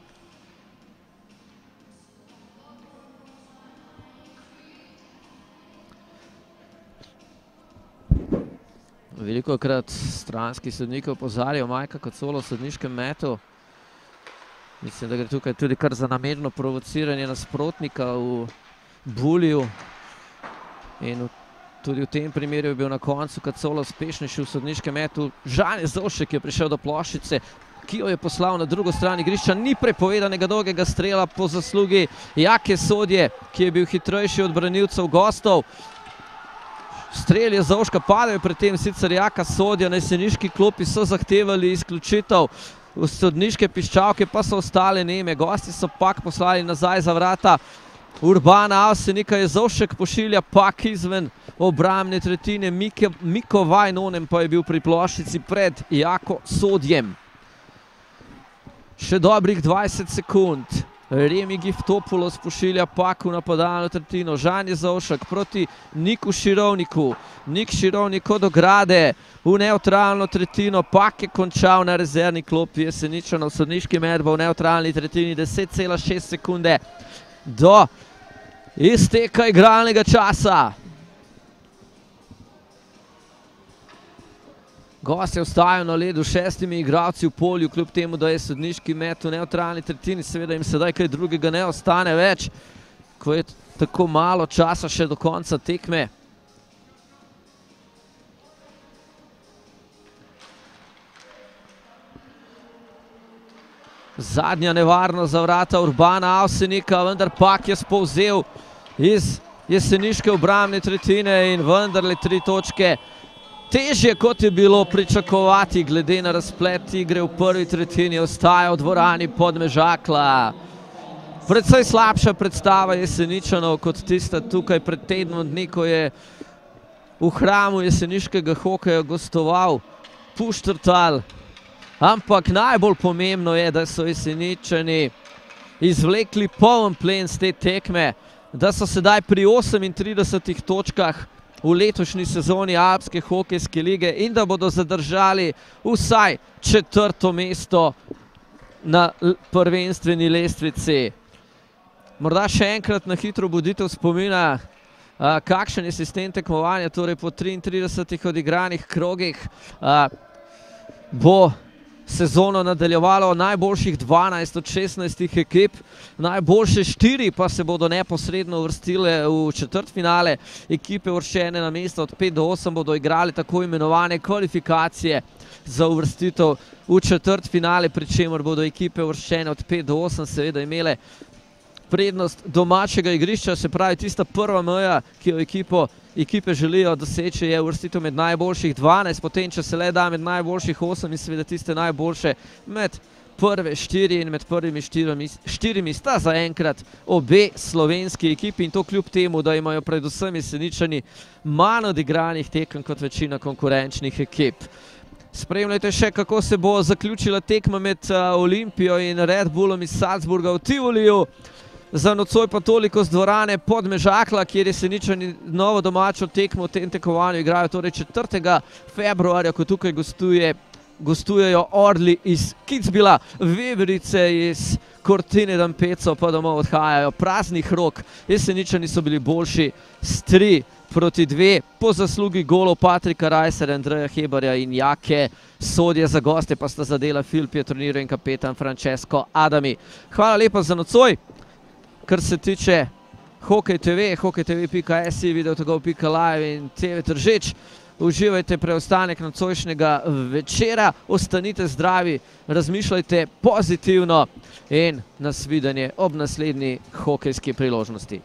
Veliko krat stranski sodnikov pozarjajo Majka Kacolo v sodniškem metu. Mislim, da gre tukaj tudi kar za namerno provociranje nasprotnika v bulju in Tudi v tem primeru je bil na koncu Kacolo uspešnejši v sodniškem metu. Žan Zovšek je prišel do plošice, ki jo je poslal na drugo stran igrišča. Ni prepovedanega dolgega strela po zaslugi Jake Sodje, ki je bil hitrejši od branilcev gostov. Strel je Zovška, padajo pri tem sicer Jaka Sodja, na jeseniški klopi so zahtevali izključitev. Sodniške piščavke pa so ostale neme. Gosti so pak poslali nazaj za vrata. Urbana Avsenika je Zovšek pošilja pak izven obramne tretjine. Miko Vajnonem pa je bil pri plošici pred Jako Sodjem. Še dobrih 20 sekund. Remi Giftopulos pošilja pak v napadalno tretjino. Žan je Zovšek proti Niku Širovniku. Nik Širovnik od ograde v neutralno tretjino. Pak je končal na rezervni klopi Jeseničanov. Sodniški med v neutralni tretjini 10,6 sekunde do izteka igralnega časa. Gost je ostajal na ledu šestimi igralci v polju, kljub temu, da je sodniški met v neutralni tretjini. Seveda jim sedaj kaj drugega ne ostane več, ko je tako malo časa še do konca tekme. Zadnja nevarnost za vrata Urbana Avsenika, vendar pak je spolzel iz jeseniške obramne tretjine in vendarle tri točke. Težje, kot je bilo pričakovati, glede na razplet igre v prvi tretjini, ostaja v dvorani Podmežakla. Predvsej slabša predstava jeseničanov kot tista tukaj pred tednom dni, ko je v hramu jeseniškega hokeja gostoval Puštrtal. Ampak najbolj pomembno je, da so jeseničani izvlekli poln plen z te tekme, da so sedaj pri 38 točkah v letošnji sezoni Alpske hokejske lige in da bodo zadržali vsaj četrto mesto na prvenstveni lestvici. Morda še enkrat na hitro buditev spomina, kakšen je sistem tekmovanja, torej po 33 odigranih krogih bo vsega sezono nadaljevalo najboljših 12 od 16 ekip, najboljše štiri pa se bodo neposredno uvrstile v četrt finale. Ekipe vršene na mesto od 5 do 8 bodo igrali tako imenovane kvalifikacije za uvrstitev v četrt finale, pri čemer bodo ekipe vršene od 5 do 8 seveda imele prednost domačega igrišča, se pravi tista prva meja, ki jo ekipo ekipe želijo doseči, je uvrstitev med najboljših 12, potem če se le da med najboljših 8 in seveda tiste najboljše med prve štiri in med prvimi štirimi sta zaenkrat obe slovenski ekipi in to kljub temu, da imajo predvsem jeseničani manj odigranih tekem kot večina konkurenčnih ekip. Spremljajte še, kako se bo zaključila tekma med Olimpijo in Red Bullom iz Salzburga v Tivoliju. Za nocoj pa toliko z dvorane Podmežakla, kjer je Seničani novo domačo tekmo v tem tekovanju igrajo. Torej 4. februarja, ko tukaj gostujejo Orli iz Kitzbila, Veverice iz Kortine Dampeco pa domov odhajajo praznih rok. Jeseničani so bili boljši s 3 proti 2 po zaslugi golov Patrika Rajsera, Andreja Hebarja in Jake Sodje za goste pa sta zadela Filip Pietroniru in kapetan Francesco Adami. Hvala lepa za nocoj. Kar se tiče Hokej TV, hokejtv.si, videotogov.live in TV Tržič. Uživajte preostanek nocojšnjega večera, ostanite zdravi, razmišljajte pozitivno in nasvidenje ob naslednji hokejski priložnosti.